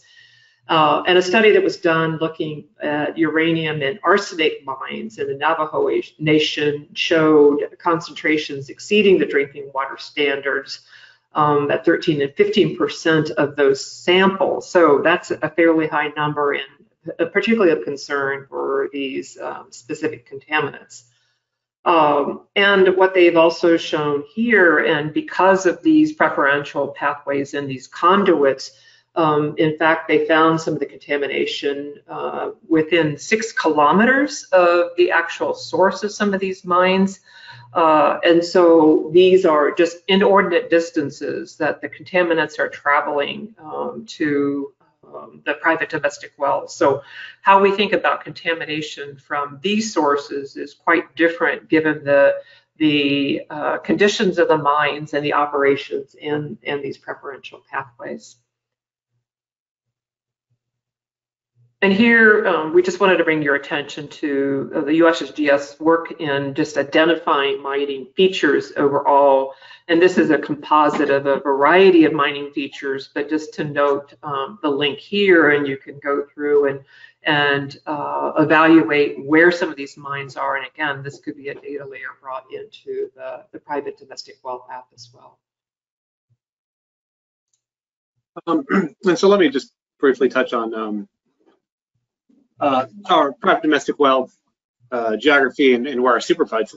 Uh, and a study that was done looking at uranium and arsenic mines in the Navajo Nation showed concentrations exceeding the drinking water standards um, at 13 and 15% of those samples. So that's a fairly high number and particularly of concern for these um, specific contaminants. Um, and what they've also shown here, and because of these preferential pathways and these conduits, um, in fact, they found some of the contamination uh, within six kilometers of the actual source of some of these mines. Uh, and so these are just inordinate distances that the contaminants are traveling um, to um, the private domestic wells. So how we think about contamination from these sources is quite different given the the uh, conditions of the mines and the operations in, in these preferential pathways. And here, um, we just wanted to bring your attention to uh, the USGS work in just identifying mining features overall. And this is a composite of a variety of mining features, but just to note um, the link here, and you can go through and and uh, evaluate where some of these mines are. And again, this could be a data layer brought into the, the private domestic well app as well. Um, and so let me just briefly touch on um, uh, our private domestic well uh, geography and, and, where our Superfund,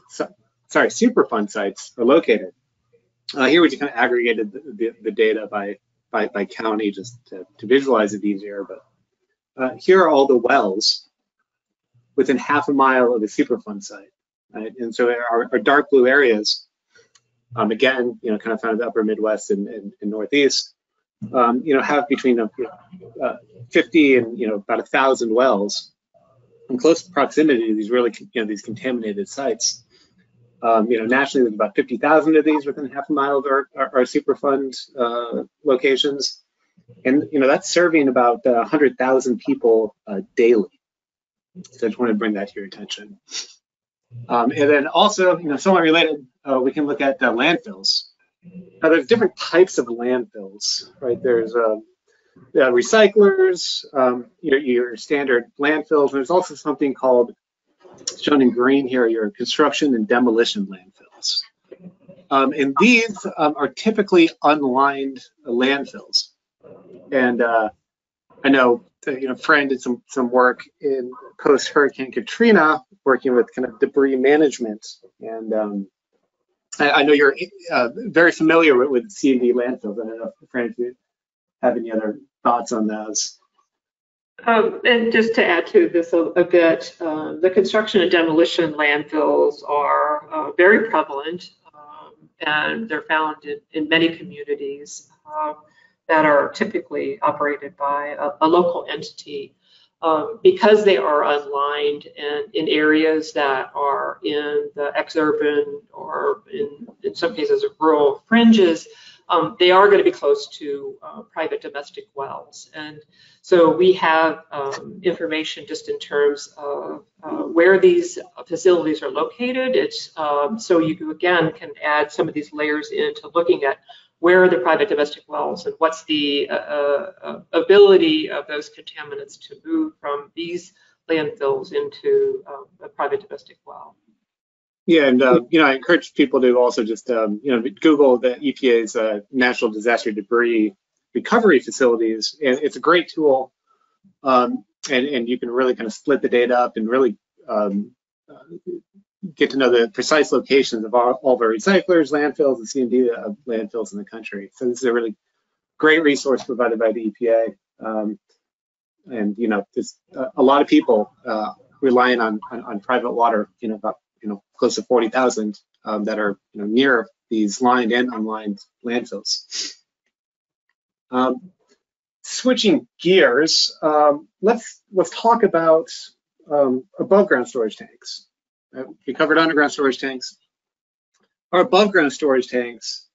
sorry, Superfund sites are located. Uh, here we just kind of aggregated the, the, the data by, by, by county just to, to, visualize it easier. But uh, here are all the wells within half a mile of the Superfund site. Right? And so our, our dark blue areas, um, again, you know, kind of found in the upper Midwest and, and, and Northeast, um, you know, have between uh, uh 50 and you know about a thousand wells in close proximity to these really you know these contaminated sites. Um, you know, nationally, there's about 50,000 of these within half a mile of our, our, our Superfund uh, locations, and you know that's serving about uh, 100,000 people uh, daily. So I just wanted to bring that to your attention. Um, and then also, you know, somewhat related, uh, we can look at uh, landfills. Now, there's different types of landfills, right? There's uh, uh, recyclers, um, your, your standard landfills. And there's also something called, shown in green here, your construction and demolition landfills. Um, and these um, are typically unlined landfills. And uh, I know, you know, Fran did some some work in post Hurricane Katrina, working with kind of debris management. And um, I, know you're uh, very familiar with, with C&D landfills. I don't know, Fran, if you have any other thoughts on those. Um, and just to add to this a, a bit, uh, the construction and demolition landfills are uh, very prevalent um, and they're found in, in many communities uh, that are typically operated by a, a local entity. Um, because they are unlined and in areas that are in the exurban or in, in some cases rural fringes, um, they are going to be close to uh, private domestic wells. And so we have um, information just in terms of uh, where these facilities are located. It's um, so you again can add some of these layers into looking at where are the private domestic wells and what's the uh, uh ability of those contaminants to move from these landfills into um, a private domestic well. Yeah, and uh, you know, I encourage people to also just um, you know Google the EPA's uh, National Disaster Debris Recovery Facilities, and it's a great tool. Um, and and you can really kind of split the data up and really um, uh, get to know the precise locations of all, all the recyclers, landfills, and C&D uh, landfills in the country. So this is a really great resource provided by the EPA. Um, and you know, there's a lot of people uh, relying on, on, on private water. You know, about you know close to 40,000 um, that are you know, near these lined and unlined landfills. Um, switching gears, um, let's let's talk about um, above ground storage tanks. Uh, we covered underground storage tanks. Our above ground storage tanks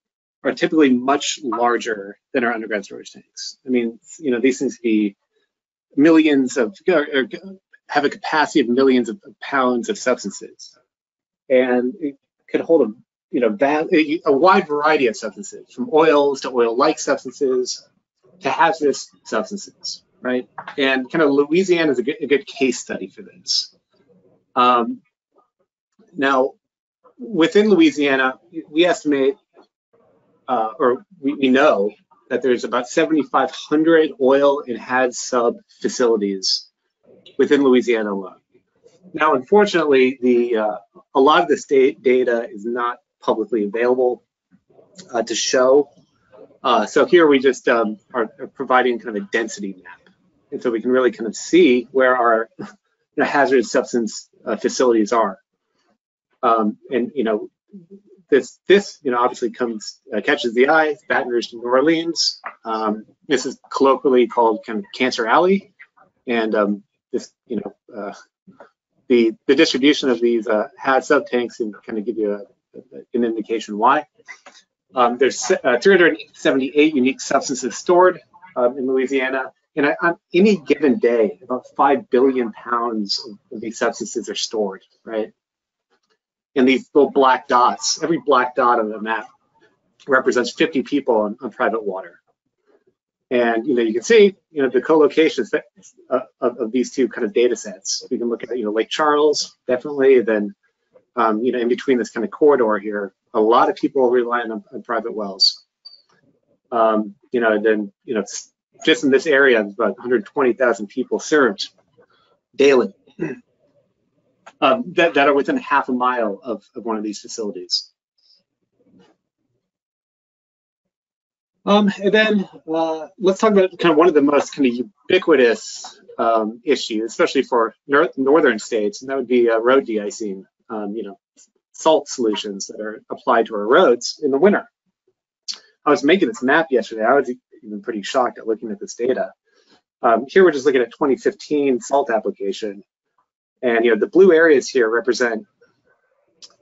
are typically much larger than our underground storage tanks. I mean, you know, these things be millions of, or have a capacity of millions of pounds of substances and it could hold a you know a wide variety of substances, from oils to oil-like substances to hazardous substances, right? And kind of Louisiana is a good, a good case study for this. Um, now, within Louisiana, we estimate uh, or we, we know that there's about 7,500 oil and HazSub facilities within Louisiana alone. Now, unfortunately, the uh, a lot of the state data is not publicly available uh, to show. Uh, so here we just um, are, providing kind of a density map, and so we can really kind of see where our you know, hazardous substance uh, facilities are. Um, and you know, this this you know obviously comes uh, catches the eye. Baton Rouge New Orleans. Um, this is colloquially called kind of Cancer Alley, and um, this you know uh, the the distribution of these uh, HazSub tanks and kind of give you a, a, an indication why. Um, there's uh, 378 unique substances stored um, in Louisiana, and on any given day, about five billion pounds of these substances are stored, right? And these little black dots, every black dot on the map represents 50 people on, on private water. And you know, you can see, you know, the co-locations uh, of, of, these two kind of data sets. We can look at, you know, Lake Charles, definitely. Then, um, you know, in between this kind of corridor here, a lot of people rely on, on private wells. Um, you know, then, you know, just in this area, about 120,000 people served daily um, that, that are within half a mile of, of one of these facilities. Um, and then uh, let's talk about kind of one of the most kind of ubiquitous um, issues, especially for nor northern states, and that would be uh, road de-icing. Um, you know, salt solutions that are applied to our roads in the winter. I was making this map yesterday. I was even pretty shocked at looking at this data. Um, here we're just looking at 2015 salt application, and you know the blue areas here represent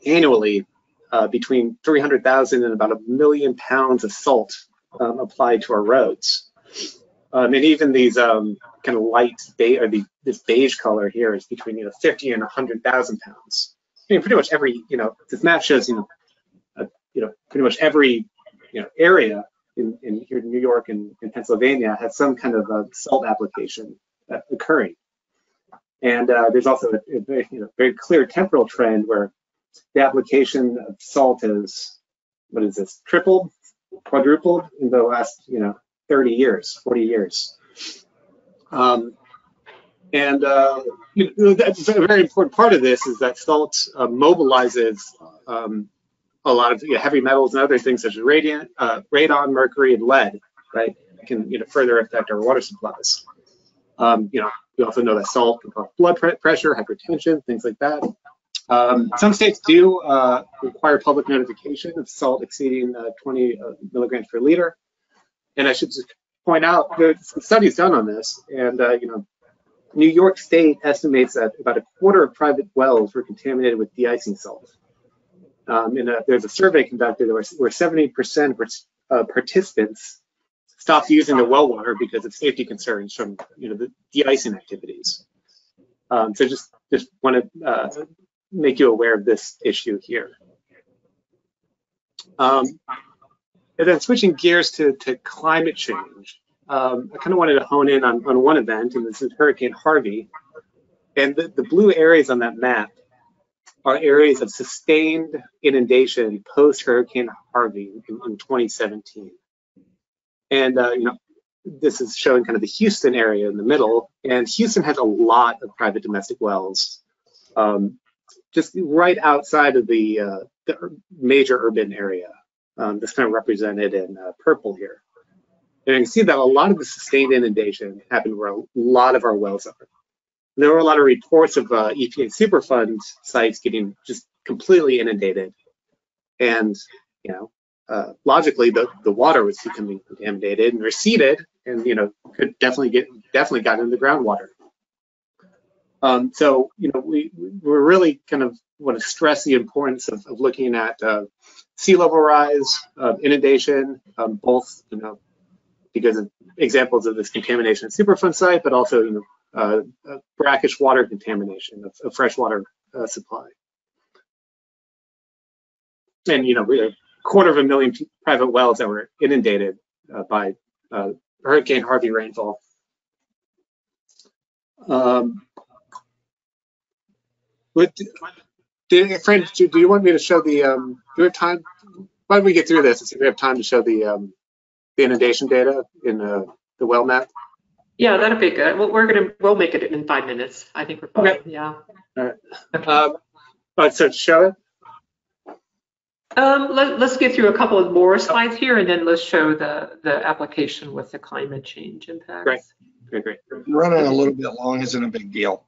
annually uh, between 300,000 and about a million pounds of salt um, applied to our roads. Um, and even these um, kind of light beige, or the, this beige color here is between you know 50 and 100,000 pounds. I mean, pretty much every you know this map shows you know uh, you know pretty much every you know area in, in here in New York and in Pennsylvania has some kind of a salt application uh, occurring. And uh, there's also a, a, very, you know, very clear temporal trend where the application of salt is what is this tripled quadrupled in the last, you know, 30 years, 40 years. Um, and uh, you know, that's a very important part of this is that salt uh, mobilizes um, a lot of you know, heavy metals and other things such as radiant, uh, radon, mercury, and lead, right? can you know further affect our water supplies. Um, you know, we also know that salt can cause blood pressure, hypertension, things like that. Um, some states do uh, require public notification of salt exceeding uh, 20 uh, milligrams per liter. And I should just point out there's studies done on this, and uh, you know, New York State estimates that about a quarter of private wells were contaminated with de-icing salt. Um, and uh, there's a survey conducted where, where 70% of participants stopped using the well water because of safety concerns from you know the de-icing activities. Um, so just just want to uh, make you aware of this issue here. Um, and then switching gears to, to climate change, um, I kind of wanted to hone in on, on one event, and this is Hurricane Harvey. And the, the blue areas on that map are areas of sustained inundation post Hurricane Harvey in, in 2017. And uh, you know, this is showing kind of the Houston area in the middle. And Houston has a lot of private domestic wells. Um, just right outside of the, uh, the major urban area. Um, that's kind of represented in uh, purple here. And you can see that a lot of the sustained inundation happened where a lot of our wells are. There were a lot of reports of uh, EPA Superfund sites getting just completely inundated. And, you know, uh, logically the, the water was becoming contaminated and receded and, you know, could definitely get, definitely got into the groundwater. Um, so, you know, we, we're really kind of want to stress the importance of, of looking at uh, sea level rise, uh, inundation, um, both, you know, because of examples of this contamination at Superfund site, but also, you know, uh, uh brackish water contamination of, of freshwater uh, supply. And, you know, we quarter of a million private wells that were inundated uh, by Hurricane Harvey rainfall. Um, what, do, Fran, do, do you want me to show the, um, do you have time? why don't we get through this and see if we have time to show the, um, the inundation data in uh, the well map? Yeah, that'd be good. Well, we're gonna, we'll make it in five minutes. I think we're fine, Okay. yeah. Alright. Okay. Um, but so show it, Um, let, let's get through a couple of more slides here and then let's show the, the application with the climate change impacts. Great. great, great. Running a little bit long isn't a big deal.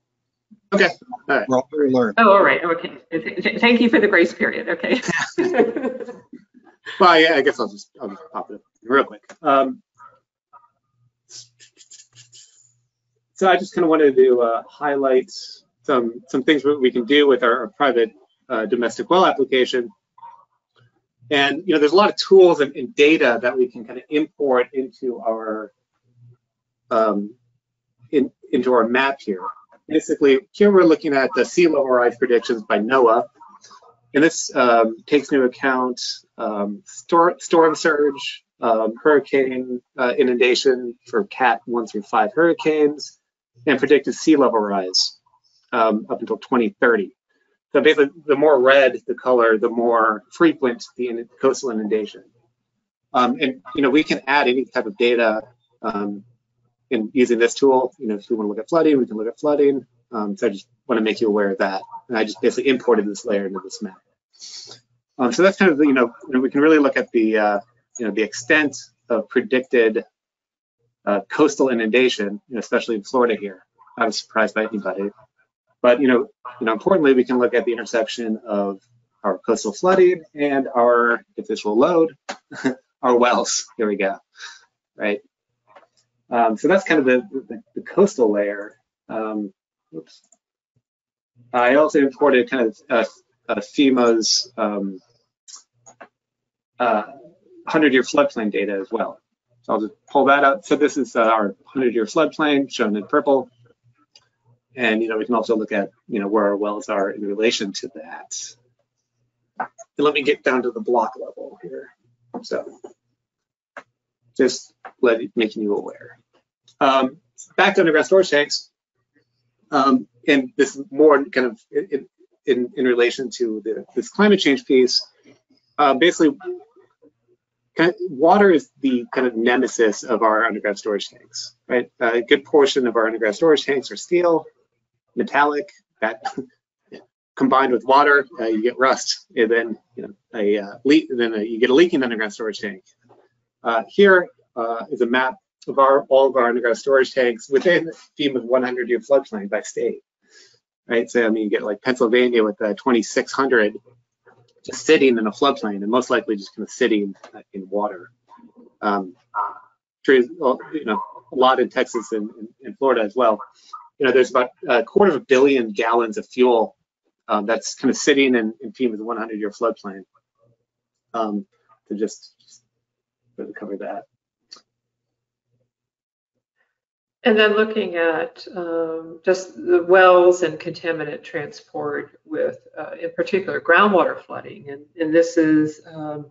Okay, all right. We're all here to learn. Oh, all right, okay. Th- th- Thank you for the grace period, okay. Well, yeah, I guess I'll just, I'll just pop it up real quick. Um, so I just kind of wanted to uh, highlight some some things that we can do with our, our private uh, domestic well application. And you know, there's a lot of tools and, and data that we can kind of import into our um, in, into our map here. Basically, here we're looking at the sea level rise predictions by NOAA. And this um, takes into account um, stor- storm surge, um, hurricane uh, inundation for Cat 1 through 5 hurricanes, and predicted sea level rise um, up until 2030. So basically, the more red the color, the more frequent the coastal inundation. Um, and you know, we can add any type of data um, in using this tool. You know, if we want to look at flooding, we can look at flooding. Um, so I just want to make you aware of that. And I just basically imported this layer into this map. Um, so that's kind of the, you know, we can really look at the, uh, you know, the extent of predicted uh, coastal inundation, you know, especially in Florida here. Not a surprise by anybody. But, you know, you know, importantly, we can look at the intersection of our coastal flooding and our, if this will load, our wells. Here we go, right? Um, so that's kind of the, the, the coastal layer. Um, oops. I also imported kind of uh, uh, FEMA's um, uh, 100-year floodplain data as well. So I'll just pull that out. So this is uh, our 100-year floodplain shown in purple. And, you know, we can also look at, you know, where our wells are in relation to that. And let me get down to the block level here. So just let making you aware. Um, back to underground storage tanks. Um, and this is more kind of in, in, in relation to the, this climate change piece. Uh, basically, kind of, water is the kind of nemesis of our underground storage tanks, right? a good portion of our underground storage tanks are steel, metallic, that combined with water, uh, you get rust, and then you know a uh, leak, then a, you get a leaking underground storage tank. Uh, here uh, is a map of our all of our underground storage tanks within FEMA's 100-year floodplain by state. Right, so I mean, you get like Pennsylvania with uh, 2,600 just sitting in a floodplain, and most likely just kind of sitting in water. Um, trees, you know, a lot in Texas and, and Florida as well. You know, there's about a quarter of a billion gallons of fuel um, that's kind of sitting in, in FEMA's 100-year floodplain. Um, to just, just cover that. And then looking at um, just the wells and contaminant transport with, uh, in particular, groundwater flooding. And, and this is um,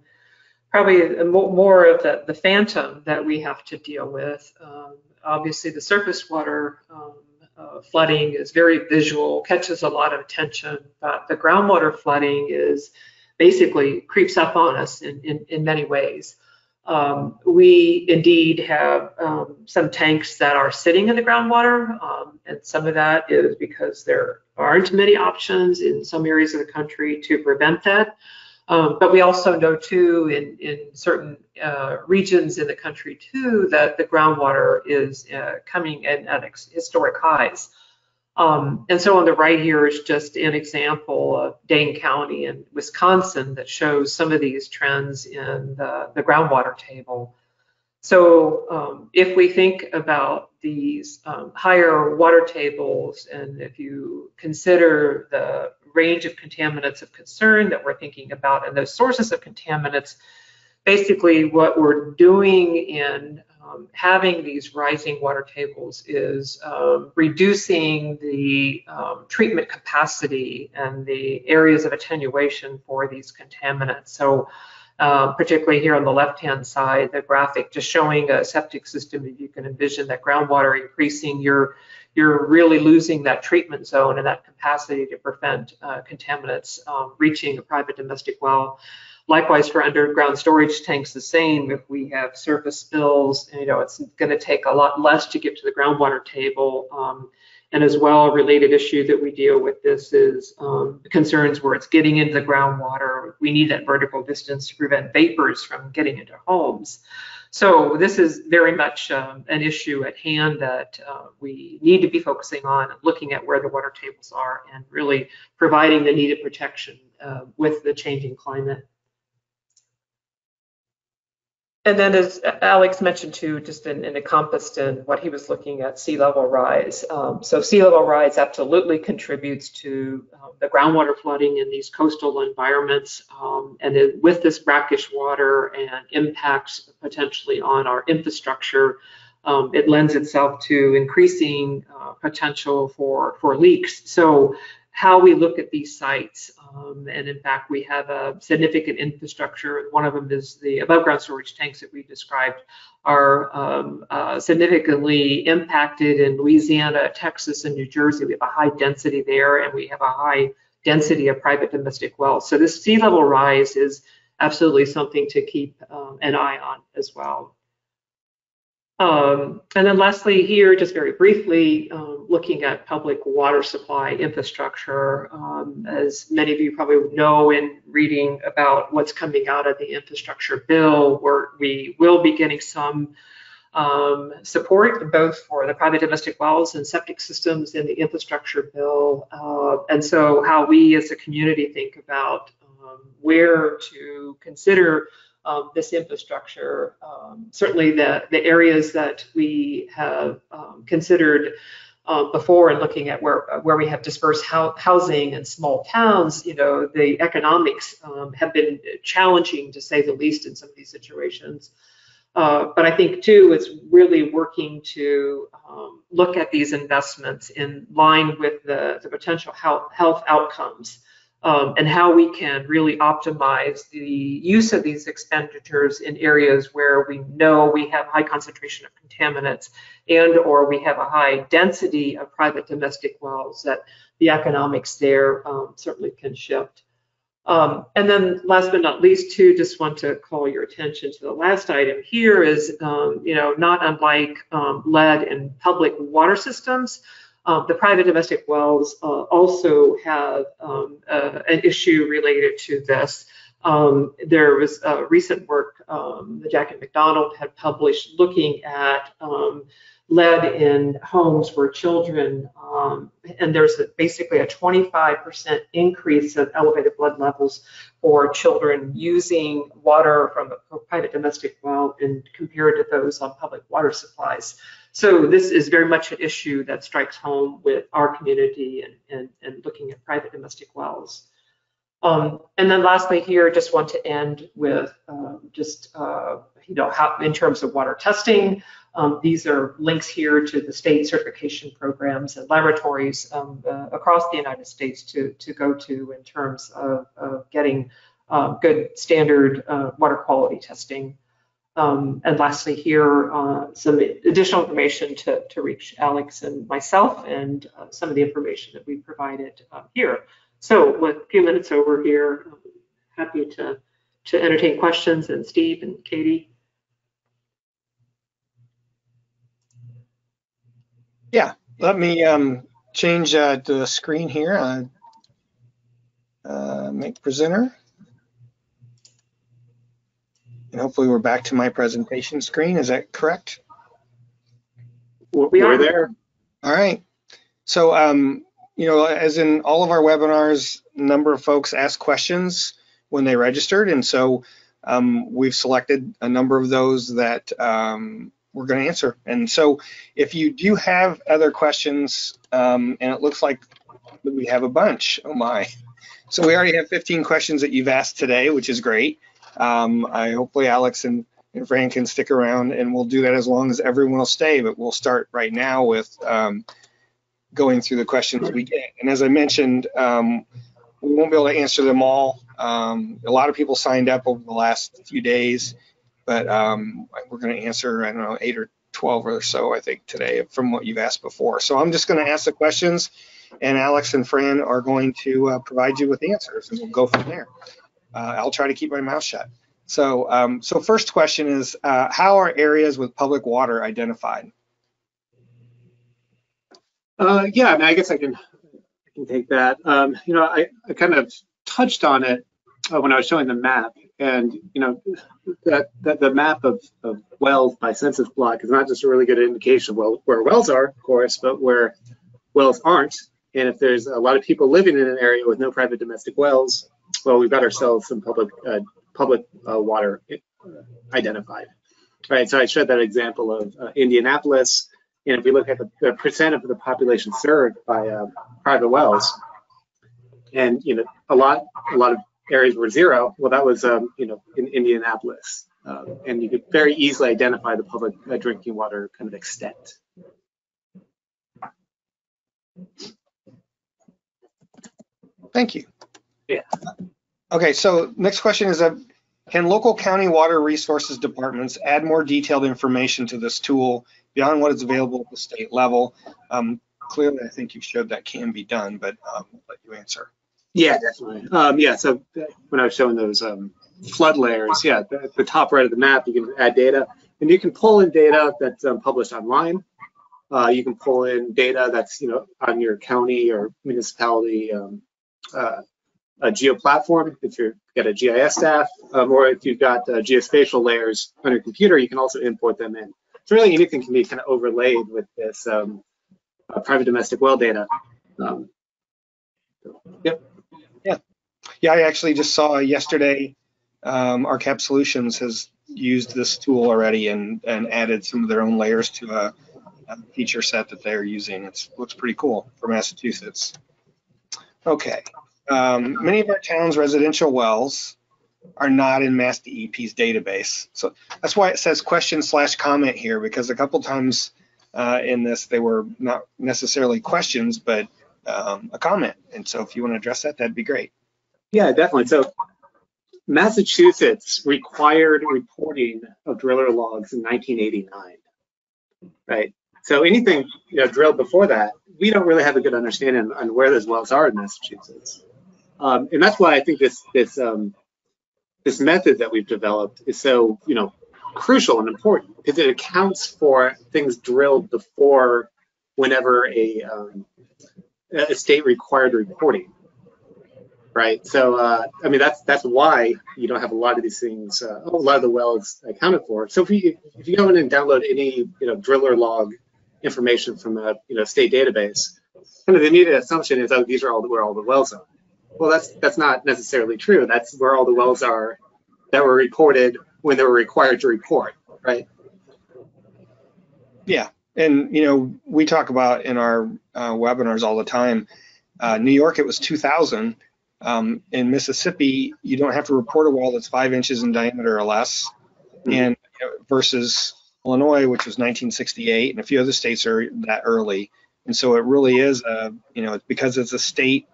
probably more of the, the phantom that we have to deal with. Um, obviously, the surface water um, uh, flooding is very visual, catches a lot of attention, but the groundwater flooding is basically creeps up on us in, in, in many ways. Um, we indeed have um, some tanks that are sitting in the groundwater, um, and some of that is because there aren't many options in some areas of the country to prevent that. Um, but we also know too, in, in certain uh, regions in the country too, that the groundwater is uh, coming in at historic highs. Um, and so on the right here is just an example of Dane County in Wisconsin that shows some of these trends in the, the groundwater table. So um, if we think about these um, higher water tables, and if you consider the range of contaminants of concern that we're thinking about and those sources of contaminants, basically what we're doing in um, having these rising water tables is um, reducing the um, treatment capacity and the areas of attenuation for these contaminants. So uh, particularly here on the left-hand side, the graphic just showing a septic system, if you can envision that groundwater increasing, you're, you're really losing that treatment zone and that capacity to prevent uh, contaminants um, reaching a private domestic well. Likewise for underground storage tanks, the same. If we have surface spills, you know, it's going to take a lot less to get to the groundwater table. Um, and as well, a related issue that we deal with this is um, concerns where it's getting into the groundwater. We need that vertical distance to prevent vapors from getting into homes. So this is very much um, an issue at hand that uh, we need to be focusing on, looking at where the water tables are and really providing the needed protection uh, with the changing climate. And then as Alex mentioned too, just in, in encompassed in what he was looking at sea level rise. Um, so sea level rise absolutely contributes to uh, the groundwater flooding in these coastal environments. Um, and then with this brackish water and impacts potentially on our infrastructure, um, it lends itself to increasing uh, potential for, for leaks. So how we look at these sites. Um, and in fact, we have a significant infrastructure. One of them is the above ground storage tanks that we described are um, uh, significantly impacted in Louisiana, Texas, and New Jersey. We have a high density there, and we have a high density of private domestic wells. So this sea level rise is absolutely something to keep um, an eye on as well. Um, and then lastly here, just very briefly, um, looking at public water supply infrastructure. Um, as many of you probably know in reading about what's coming out of the infrastructure bill, where we will be getting some um, support both for the private domestic wells and septic systems in the infrastructure bill. Uh, and so how we as a community think about um, where to consider um, this infrastructure. Um, certainly the, the areas that we have um, considered uh, before and looking at where, where we have dispersed housing and small towns, you know, the economics um, have been challenging to say the least in some of these situations. Uh, but I think too, it's really working to um, look at these investments in line with the, the potential health, health outcomes um, and how we can really optimize the use of these expenditures in areas where we know we have high concentration of contaminants and or we have a high density of private domestic wells that the economics there um, certainly can shift. Um, and then last but not least, too, just want to call your attention to the last item here is, um, you know, not unlike um, lead in public water systems, um, the private domestic wells uh, also have um, uh, an issue related to this. Um, there was uh, recent work um, that Jackie MacDonald had published looking at um, lead in homes where children, um, and there's a, basically a 25% increase of elevated blood levels for children using water from a private domestic well and compared to those on public water supplies. So this is very much an issue that strikes home with our community and, and, and looking at private domestic wells. Um, and then lastly here, just want to end with um, just, uh, you know, how in terms of water testing, um, these are links here to the state certification programs and laboratories um, uh, across the United States to, to go to in terms of, of getting uh, good standard uh, water quality testing. Um, and lastly here, uh, some additional information to, to reach Alex and myself and uh, some of the information that we provided uh, here. So with a few minutes over here, I'm happy to, to entertain questions and Steve and Katie. Yeah, let me um, change uh, the screen here. Uh, uh, make presenter. And hopefully we're back to my presentation screen. Is that correct? We are there. All right. So, um, you know, as in all of our webinars, a number of folks asked questions when they registered. And so um, we've selected a number of those that um, we're going to answer. And so if you do have other questions, um, and it looks like we have a bunch, oh my. So we already have 15 questions that you've asked today, which is great. Um, I hopefully Alex and, and Fran can stick around and we'll do that as long as everyone will stay, but we'll start right now with um, going through the questions we get. And as I mentioned, um, we won't be able to answer them all. Um, a lot of people signed up over the last few days, but um, we're going to answer, I don't know, eight or 12 or so, I think, today from what you've asked before. So I'm just going to ask the questions and Alex and Fran are going to uh, provide you with answers and we'll go from there. Uh, I'll try to keep my mouth shut. So, um, so first question is, uh, how are areas with public water identified? Uh, yeah, I mean, I guess I can, I can take that. Um, you know, I, I kind of touched on it uh, when I was showing the map, and you know, that, that the map of, of wells by census block is not just a really good indication of well, where wells are, of course, but where wells aren't. And if there's a lot of people living in an area with no private domestic wells, well, we've got ourselves some public uh, public uh, water identified. Right. So I showed that example of uh, Indianapolis and if we look at the, the percent of the population served by uh, private wells, and you know, a lot, a lot of areas were zero. Well, that was, um, you know, in Indianapolis, um, and you could very easily identify the public uh, drinking water kind of extent. Thank you. Yeah. Okay, so next question is, uh, can local county water resources departments add more detailed information to this tool beyond what is available at the state level. Um, clearly, I think you showed that can be done, but um, I'll let you answer. Yeah, definitely. Um, yeah, so when I was showing those um, flood layers, yeah, the, the, top right of the map, you can add data, and you can pull in data that's um, published online. Uh, you can pull in data that's you know on your county or municipality um, uh, a geo platform if you've got a GIS staff, um, or if you've got uh, geospatial layers on your computer, you can also import them in. So really anything can be kind of overlaid with this um, uh, private domestic well data. Um, yep. Yeah. Yeah, I actually just saw yesterday um, RCAP Solutions has used this tool already and, and added some of their own layers to a, a feature set that they're using. It looks pretty cool for Massachusetts. Okay. Um, many of our towns' residential wells are not in Mass DEP's database. So that's why it says question slash comment here, because a couple times uh, in this, they were not necessarily questions, but um, a comment. And so if you want to address that, that'd be great. Yeah, definitely. So Massachusetts required reporting of driller logs in 1989, right? So anything you know, drilled before that, we don't really have a good understanding on where those wells are in Massachusetts. Um, and that's why I think this this um, this method that we've developed is so, you know, crucial and important because it accounts for things drilled before whenever a, um, a state required reporting, right? So, uh, I mean, that's that's why you don't have a lot of these things, uh, a lot of the wells accounted for. So if you if you go in and download any, you know, driller log information from a, you know, state database, kind of the immediate assumption is, oh, these are all the, where all the wells are. Well, that's that's not necessarily true. That's where all the wells are that were reported when they were required to report, right? Yeah, and you know we talk about in our uh, webinars all the time. Uh, New York, it was 2,000. Um, in Mississippi, you don't have to report a well that's five inches in diameter or less, mm-hmm. and versus Illinois, which was 1968, and a few other states are that early. And so it really is a, you know, because it's a state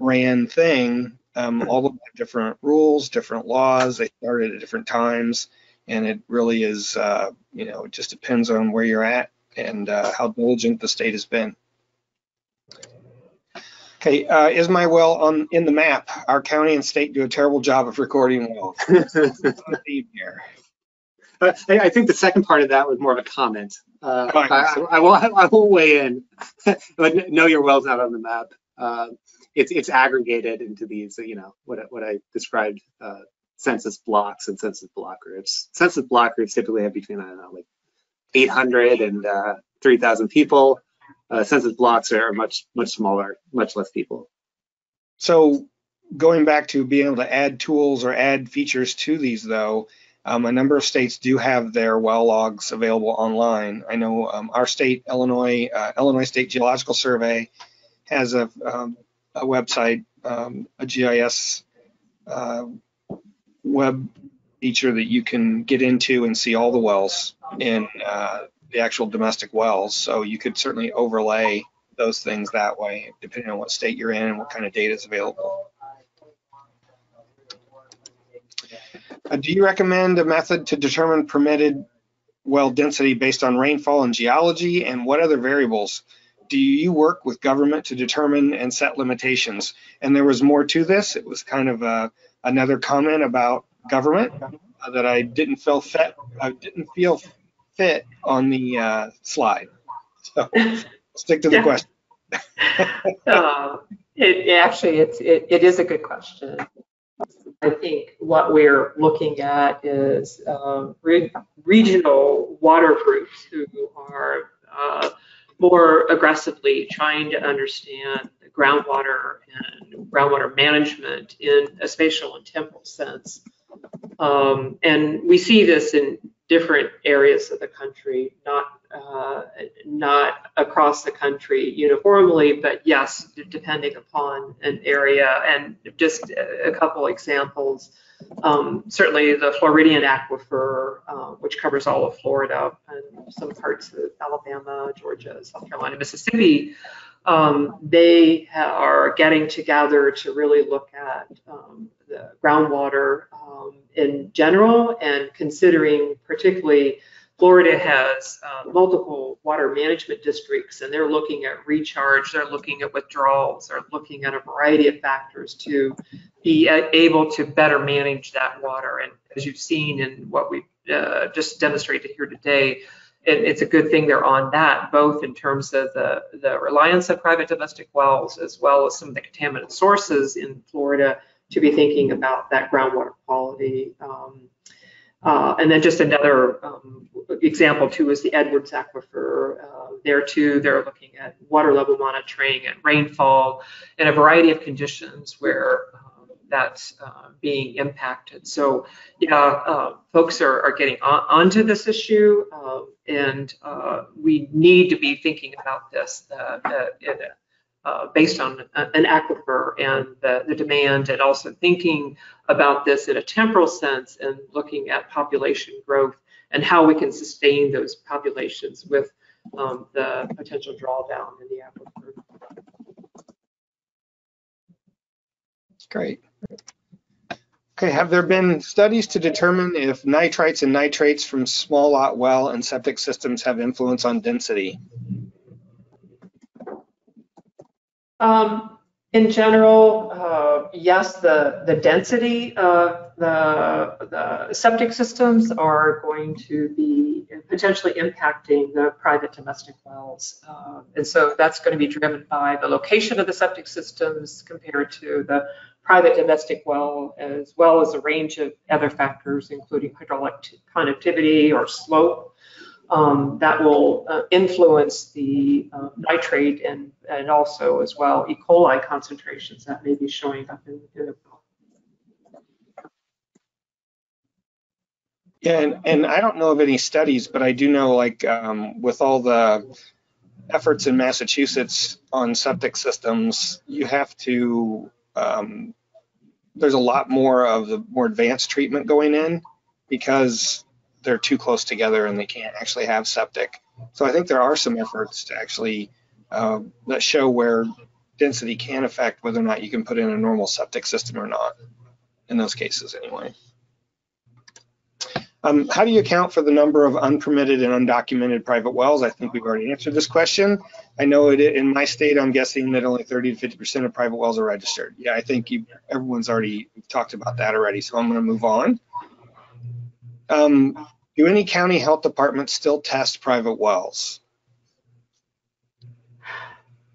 ran thing, um, all of the different rules, different laws. They started at different times, and it really is, uh, you know, it just depends on where you're at and uh, how diligent the state has been. Okay, uh, is my well on in the map? Our county and state do a terrible job of recording wells. I, I, think the second part of that was more of a comment. Uh, I, I, I, will, I will weigh in, but no, your well's not on the map. Uh, it's it's aggregated into these, you know, what what I described uh, census blocks and census block groups. Census block groups typically have between I don't know like 800 and uh, 3,000 people. Uh, census blocks are much much smaller, much less people. So going back to being able to add tools or add features to these though, um, a number of states do have their well logs available online. I know um, our state, Illinois, uh, Illinois State Geological Survey has a um, a website, um, a GIS uh, web feature that you can get into and see all the wells in uh, the actual domestic wells. So you could certainly overlay those things that way, depending on what state you're in and what kind of data is available. Uh, do you recommend a method to determine permitted well density based on rainfall and geology and what other variables do you work with government to determine and set limitations? And there was more to this. It was kind of a, another comment about government uh, that I didn't feel fit, I didn't feel fit on the uh, slide. So stick to the question. Uh, It, it actually, it's, it, it is a good question. I think what we're looking at is um, re- regional water groups who are uh, more aggressively trying to understand the groundwater and groundwater management in a spatial and temporal sense. Um, And we see this in different areas of the country, not uh, not across the country uniformly, but yes, depending upon an area. And just a a couple examples, um, certainly the Floridan Aquifer, uh, which covers all of Florida and some parts of Alabama, Georgia, South Carolina, Mississippi, um, they are getting together to really look at um, the groundwater um, in general and considering particularly Florida has uh, multiple water management districts and they're looking at recharge, they're looking at withdrawals, they're looking at a variety of factors to be able to better manage that water. And as you've seen in what we uh, just demonstrated here today, it, it's a good thing they're on that, both in terms of the, the reliance of private domestic wells as well as some of the contaminant sources in Florida to be thinking about that groundwater quality. Um, uh, and then just another um, example too is the Edwards Aquifer. Uh, there too, they're looking at water level monitoring and rainfall and a variety of conditions where um, that's uh, being impacted. So yeah, uh, folks are, are getting on, onto this issue um, and uh, we need to be thinking about this uh, uh, in a, uh, based on an aquifer and the, the demand and also thinking about this in a temporal sense and looking at population growth and how we can sustain those populations with um, the potential drawdown in the aquifer. Great. Okay, have there been studies to determine if nitrites and nitrates from small lot well and septic systems have influence on density? Um, in general, uh, yes, the, the density of the, the septic systems are going to be potentially impacting the private domestic wells. Um, and so that's going to be driven by the location of the septic systems compared to the private domestic well, as well as a range of other factors, including hydraulic connectivity or slope um, that will uh, influence the uh, nitrate and, and also as well E. coli concentrations that may be showing up in, the Yeah, and, and I don't know of any studies, but I do know like um, with all the efforts in Massachusetts on septic systems, you have to, um, there's a lot more of the more advanced treatment going in because they're too close together and they can't actually have septic. So I think there are some efforts to actually uh, that show where density can affect whether or not you can put in a normal septic system or not in those cases anyway. Um, how do you account for the number of unpermitted and undocumented private wells? I think we've already answered this question. I know it in my state, I'm guessing that only 30 to 50% of private wells are registered. Yeah, I think everyone's already talked about that already, so I'm going to move on. Um, do any county health departments still test private wells?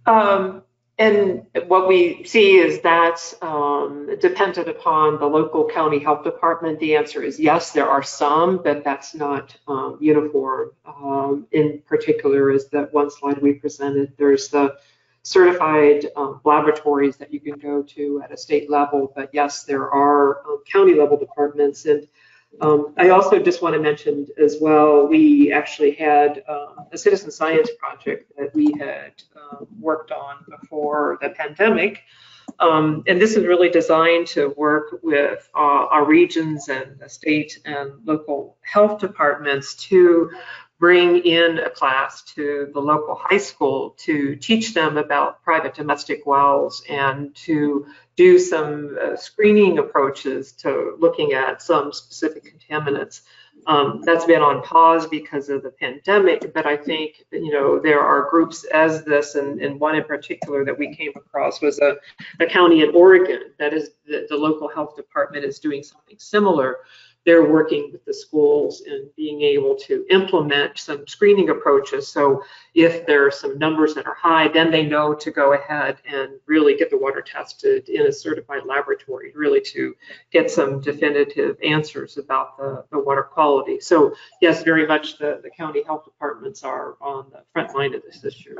Um, and what we see is that's um, dependent upon the local county health department. The answer is yes, there are some, but that's not um, uniform. Um, in particular, is that one slide we presented. There's the certified um, laboratories that you can go to at a state level, but yes, there are um, county level departments. And um, I also just want to mention as well, we actually had um, a citizen science project that we had um, worked on before the pandemic. Um, and this is really designed to work with uh, our regions and the state and local health departments to bring in a class to the local high school to teach them about private domestic wells and to do some uh, screening approaches to looking at some specific contaminants. Um, that's been on pause because of the pandemic, but I think, you know, there are groups as this, and, and one in particular that we came across was a, a county in Oregon that is, the, the local health department is doing something similar they're working with the schools and being able to implement some screening approaches. So if there are some numbers that are high, then they know to go ahead and really get the water tested in a certified laboratory, really to get some definitive answers about the, the water quality. So yes, very much the, the county health departments are on the front line of this issue.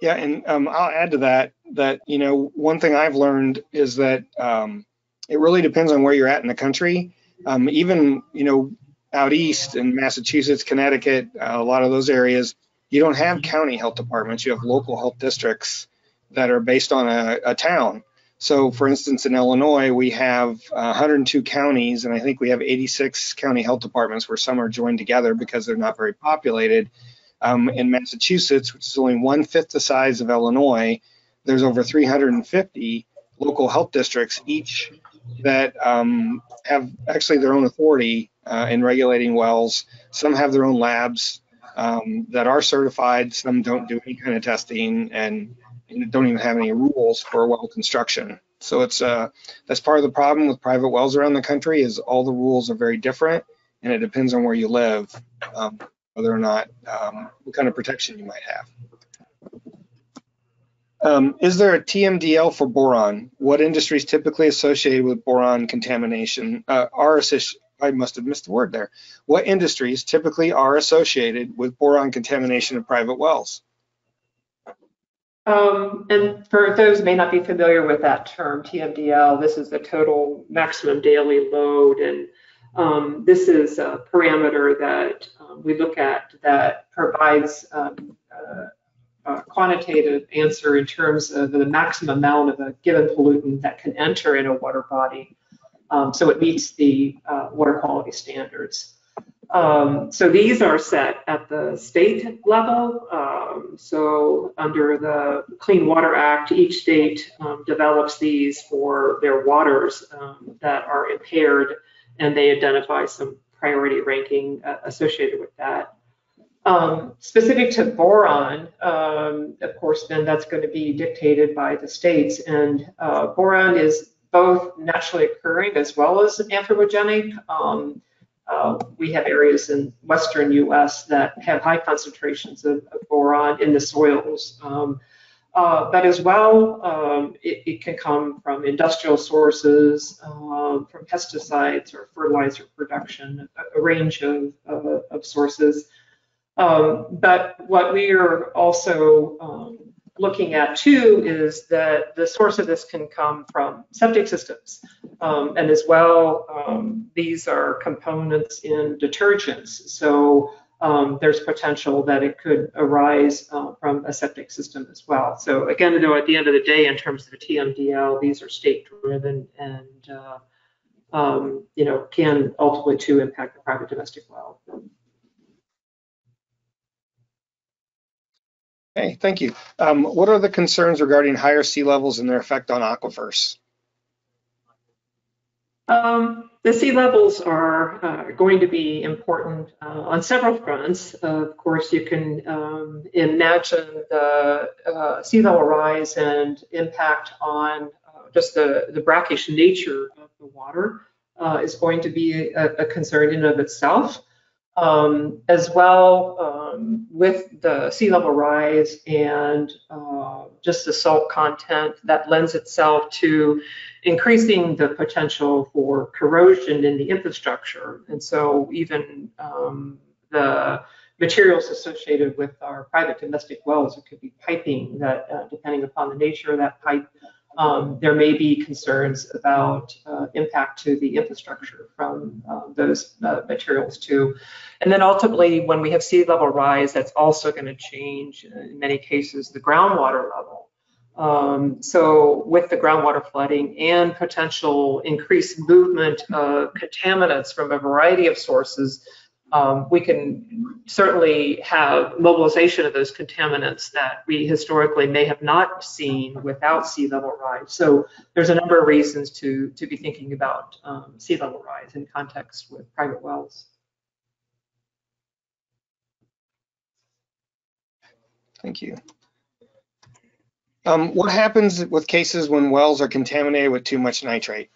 Yeah, and um, I'll add to that that you know one thing I've learned is that um, it really depends on where you're at in the country. Um, even you know out east in Massachusetts, Connecticut, uh, a lot of those areas, you don't have county health departments. You have local health districts that are based on a, a town. So, for instance, in Illinois, we have uh, 102 counties, and I think we have 86 county health departments where some are joined together because they're not very populated. Um, in Massachusetts, which is only one fifth the size of Illinois, there's over 350 local health districts, each that um, have actually their own authority uh, in regulating wells. Some have their own labs um, that are certified. Some don't do any kind of testing and, don't even have any rules for well construction. So it's uh, that's part of the problem with private wells around the country is all the rules are very different, and it depends on where you live, um, whether or not um, what kind of protection you might have. Um, is there a TMDL for boron? What industries typically associated with boron contamination uh, are I must have missed the word there. What industries typically are associated with boron contamination of private wells? Um, and for those may not be familiar with that term, TMDL, this is the total maximum daily load. And um, this is a parameter that um, we look at that provides um, uh, uh, quantitative answer in terms of the maximum amount of a given pollutant that can enter in a water body. Um, so it meets the uh, water quality standards. Um, so these are set at the state level. Um, so under the Clean Water Act, each state um, develops these for their waters um, that are impaired, and they identify some priority ranking uh, associated with that. Um, specific to boron, um, of course, then that's going to be dictated by the states. And uh, boron is both naturally occurring as well as anthropogenic. Um, uh, we have areas in western U.S. that have high concentrations of, of boron in the soils. Um, uh, but as well, um, it, it, can come from industrial sources, um, from pesticides or fertilizer production, a, a range of, of, of sources. Um, but what we are also um, looking at too is that the source of this can come from septic systems. Um, and as well, um, these are components in detergents. So um, there's potential that it could arise uh, from a septic system as well. So again, though, at the end of the day, in terms of the TMDL, these are state driven and, uh, um, you know, can ultimately too impact the private domestic well. Okay, thank you. Um, what are the concerns regarding higher sea levels and their effect on aquifers? Um, the sea levels are uh, going to be important uh, on several fronts. Uh, of course, you can um, imagine the uh, sea level rise and impact on uh, just the, the brackish nature of the water uh, is going to be a, a concern in of itself. Um, as well, um, with the sea level rise and uh, just the salt content that lends itself to increasing the potential for corrosion in the infrastructure. And so even um, the materials associated with our private domestic wells, it could be piping that, uh, depending upon the nature of that pipe, um, there may be concerns about uh, impact to the infrastructure from uh, those uh, materials too. And then ultimately, when we have sea level rise, that's also going to change, in many cases, the groundwater level. Um, so with the groundwater flooding and potential increased movement of contaminants from a variety of sources, um, we can certainly have mobilization of those contaminants that we historically may have not seen without sea level rise. So there's a number of reasons to, to be thinking about um, sea level rise in context with private wells. Thank you. Um, what happens with cases when wells are contaminated with too much nitrate?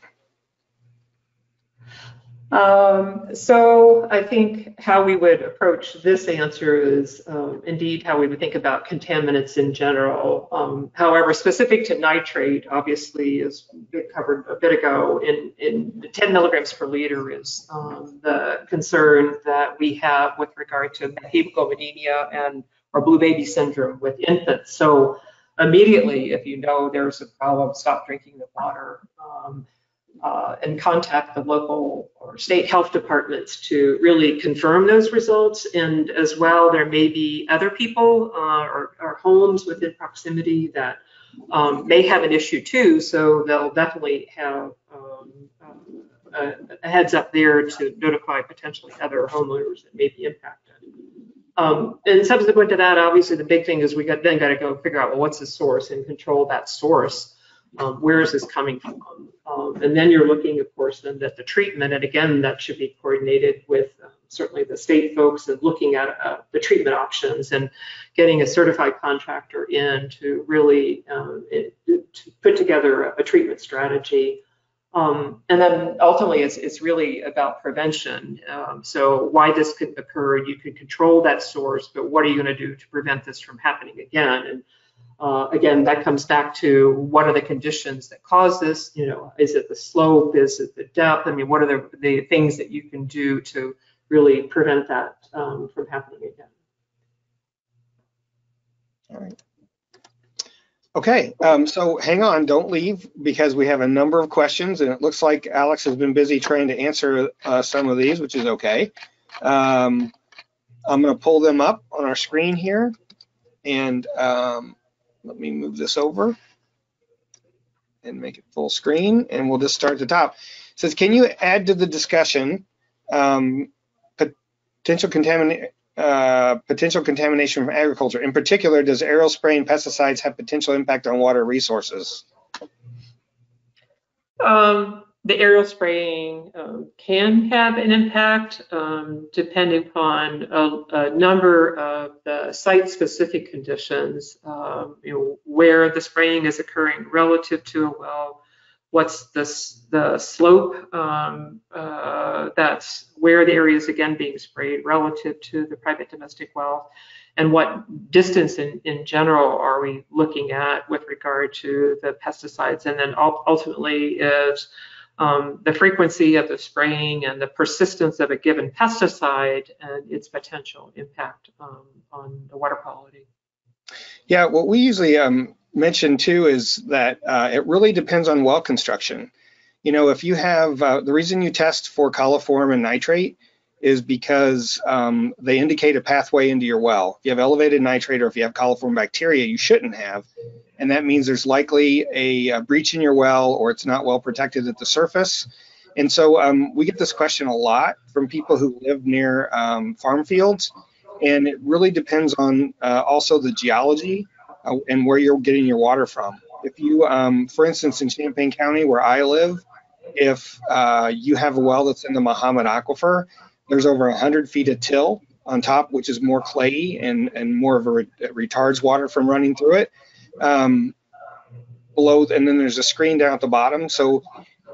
Um, so I think how we would approach this answer is um, indeed how we would think about contaminants in general. Um, however, specific to nitrate, obviously, as we covered a bit ago, in, in 10 milligrams per liter is um, the concern that we have with regard to hemoglobinemia and or blue baby syndrome with infants. So immediately, if you know there's a problem, stop drinking the water. Uh, and contact the local or state health departments to really confirm those results. And as well, there may be other people uh, or, or, homes within proximity that um, may have an issue too. So they'll definitely have um, a, a, heads up there to notify potentially other homeowners that may be impacted. Um, and subsequent to that, obviously the big thing is we got then got to go figure out well what's the source and control that source. Um, where is this coming from? Um, and then you're looking, of course, then at the treatment, and again, that should be coordinated with uh, certainly the state folks and looking at uh, the treatment options and getting a certified contractor in to really um, it, to put together a, a treatment strategy. Um, and then ultimately, it's, it's really about prevention. Um, so why this could occur, you can control that source, but what are you going to do to prevent this from happening again? And uh, again, that comes back to what are the conditions that cause this? You know, is it the slope? Is it the depth? I mean, what are the, the things that you can do to really prevent that um, from happening again? All right. Okay, um, so hang on, don't leave because we have a number of questions and it looks like Alex has been busy trying to answer uh, some of these, which is okay. Um, I'm going to pull them up on our screen here and um, let me move this over and make it full screen, and we'll just start at the top. It says, can you add to the discussion um, potential contamination uh, potential contamination from agriculture. In particular, does aerial spraying pesticides have potential impact on water resources? Um, the aerial spraying um, can have an impact um, depending upon a, a, number of the site-specific conditions, um, you know, where the spraying is occurring relative to a well, what's the, the slope um, uh, that's where the area is again being sprayed relative to the private domestic well, and what distance in, in general are we looking at with regard to the pesticides, and then ultimately is um, the frequency of the spraying and the persistence of a given pesticide and its potential impact um, on the water quality. Yeah, what we usually um, mention too is that uh, it really depends on well construction. You know, if you have uh, the reason you test for coliform and nitrate is because um, they indicate a pathway into your well. If you have elevated nitrate or if you have coliform bacteria, you shouldn't have and that means there's likely a, a, breach in your well or it's not well protected at the surface. And so um, we get this question a lot from people who live near um, farm fields, and it really depends on uh, also the geology uh, and where you're getting your water from. If you, um, for instance, in Champaign County where I live, if uh, you have a well that's in the Mahomet Aquifer, there's over 100 feet of till on top, which is more clayey and, and more of a re- retards water from running through it um, below, and then there's a screen down at the bottom. So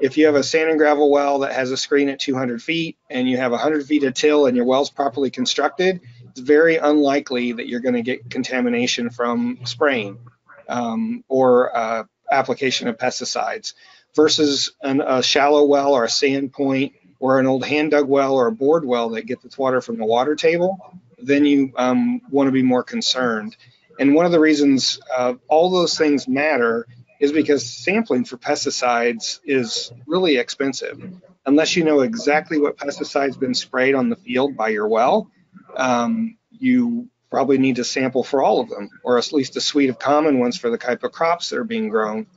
if you have a sand and gravel well that has a screen at 200 feet and you have 100 feet of till and your well's properly constructed, it's very unlikely that you're going to get contamination from spraying um, or uh, application of pesticides versus an, a shallow well or a sand point or an old hand dug well or a bored well that gets its water from the water table, then you um, want to be more concerned. And one of the reasons uh, all those things matter is because sampling for pesticides is really expensive. Unless you know exactly what pesticide's been sprayed on the field by your well, um, you probably need to sample for all of them, or at least a suite of common ones for the type of crops that are being grown.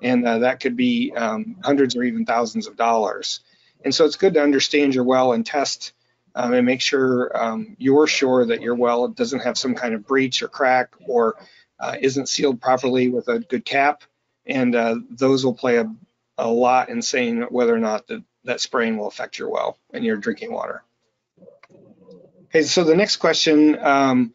And uh, that could be um, hundreds or even thousands of dollars. And so it's good to understand your well and test um, and make sure um, you're sure that your well doesn't have some kind of breach or crack or uh, isn't sealed properly with a good cap. And uh, those will play a, a lot in saying whether or not the, that spraying will affect your well and your drinking water. Okay, so the next question, um,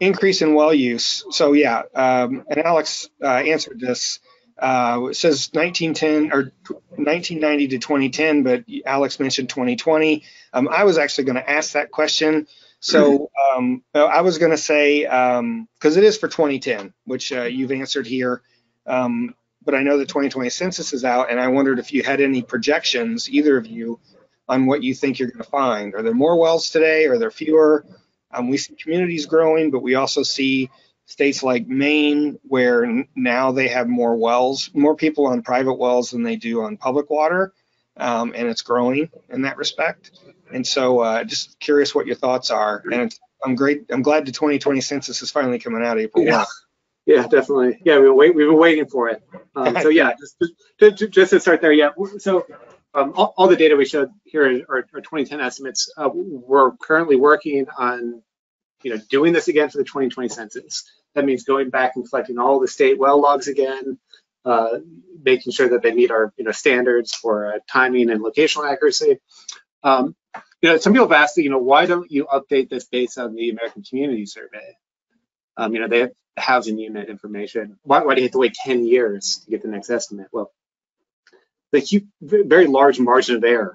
increase in well use. So yeah, um, and Alex uh, answered this. Uh, it says 1910 or 1990 to 2010, but Alex mentioned 2020. Um, I was actually going to ask that question. So um, I was going to say, because um, it is for 2010, which uh, you've answered here, um, but I know the 2020 census is out, and I wondered if you had any projections, either of you, on what you think you're going to find. Are there more wells today? Are there fewer? Um, we see communities growing, but we also see states like Maine where now they have more wells, more people on private wells than they do on public water, um, and it's growing in that respect. And so, uh, just curious what your thoughts are. And I'm great. I'm glad the 2020 census is finally coming out April yeah. 1. Yeah, definitely. Yeah, we wait. We've been waiting for it. Um, so yeah, just, just, just to start there. Yeah. So um, all, all, the data we showed here are, are 2010 estimates. Uh, we're currently working on, you know, doing this again for the 2020 census. That means going back and collecting all the state well logs again, uh, making sure that they meet our, you know, standards for uh, timing and locational accuracy. Um, you know, some people have asked, you know, why don't you update this based on the American Community Survey? Um, you know, they have housing unit information. Why, why do you have to wait 10 years to get the next estimate? Well, the huge, very large margin of error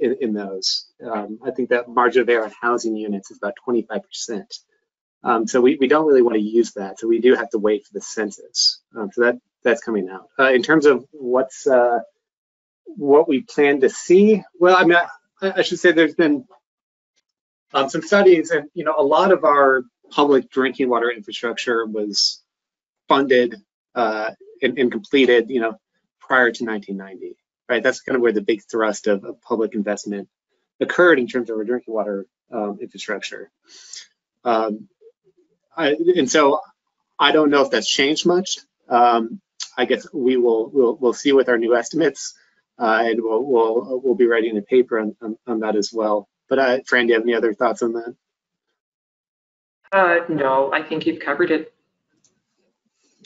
in, in those. Um, I think that margin of error on housing units is about 25%. Um, so we, we don't really want to use that. So we do have to wait for the census. Um, so that that's coming out. Uh, in terms of what's uh, what we plan to see, well, I mean, I, I should say there's been um, some studies, and you know, a lot of our public drinking water infrastructure was funded uh, and, and completed, you know, prior to 1990, right? That's kind of where the big thrust of, of public investment occurred in terms of our drinking water um, infrastructure. Um, I, and so I don't know if that's changed much. Um, I guess we will we'll, we'll see with our new estimates, uh, and we'll, we'll we'll be writing a paper on, on, on that as well. But uh, Fran, do you have any other thoughts on that? Uh, no, I think you've covered it.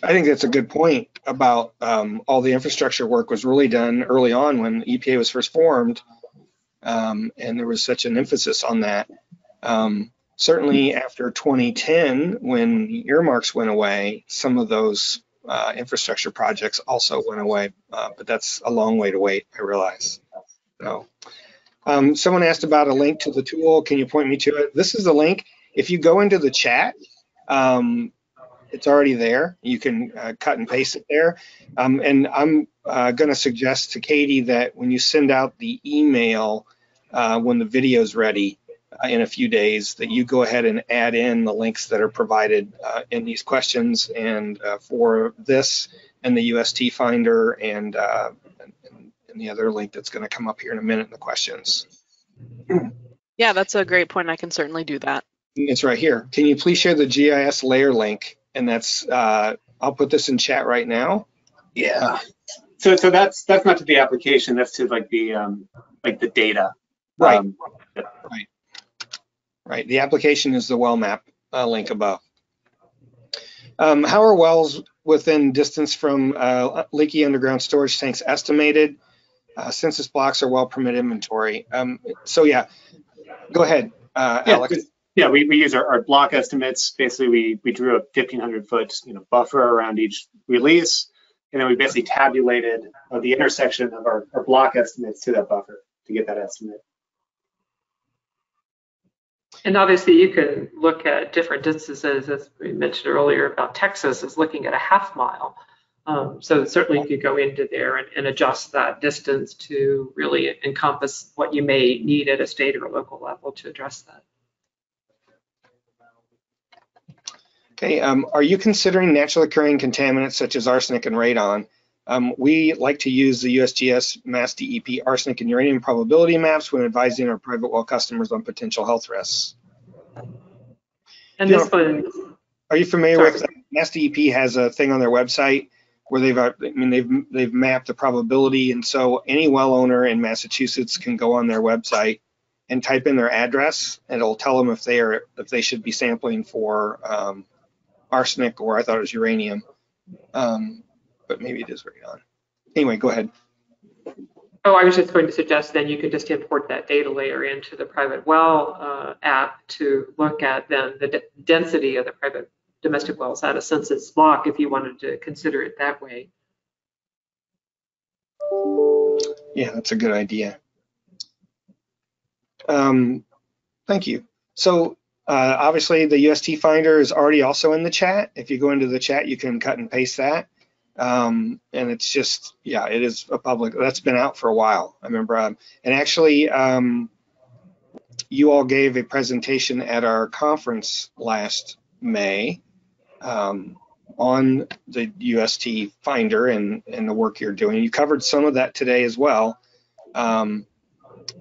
I think that's a good point about um, all the infrastructure work was really done early on when EPA was first formed, um, and there was such an emphasis on that. Um, certainly after 2010, when earmarks went away, some of those uh, infrastructure projects also went away, uh, but that's a long way to wait, I realize. So, um, someone asked about a link to the tool. Can you point me to it? This is the link. If you go into the chat, um, it's already there. You can uh, cut and paste it there. Um, and I'm uh, going to suggest to Katie that when you send out the email uh, when the video is ready uh, in a few days, that you go ahead and add in the links that are provided uh, in these questions and uh, for this and the UST Finder and, and, and the other link that's going to come up here in a minute in the questions. Yeah, that's a great point. I can certainly do that. It's right here. Can you please share the GIS layer link and that's uh, I'll put this in chat right now. Yeah. So so that's that's not to the application. That's to like the um, like the data. Right. Um, right. Right. The application is the well map uh, link above. Um, how are wells within distance from uh, leaky underground storage tanks estimated? Uh, census blocks are well permit inventory. Um, so yeah, go ahead, uh, yeah, Alex. Yeah, we, we use our, our block estimates. Basically, we, we drew a 1,500 foot you know, buffer around each release, and then we basically tabulated uh, the intersection of our, our block estimates to that buffer to get that estimate. And obviously, you can look at different distances, as we mentioned earlier about Texas, is looking at a half mile. Um, so certainly you could go into there and, and, adjust that distance to really encompass what you may need at a state or local level to address that. Okay, um, are you considering naturally occurring contaminants such as arsenic and radon? Um, we like to use the USGS Mass DEP arsenic and uranium probability maps when advising our private well customers on potential health risks. And this one. Are you familiar sorry. with Mass DEP has a thing on their website where they've, uh, I mean, they've they've mapped the probability, and so any well owner in Massachusetts can go on their website and type in their address, and it'll tell them if they are if they should be sampling for um, arsenic or I thought it was uranium, um, but maybe it is radon. Anyway, go ahead. Oh, I was just going to suggest then you could just import that data layer into the private well uh, app to look at then the d- density of the private domestic wells at a census block if you wanted to consider it that way. Yeah, that's a good idea. Um, thank you. So uh, obviously the UST Finder is already also in the chat. If you go into the chat, you can cut and paste that. Um, and it's just, yeah, it is a public, that's been out for a while. I remember, um, and actually, um, you all gave a presentation at our conference last May um, on the UST Finder and, and the work you're doing. You covered some of that today as well. Um,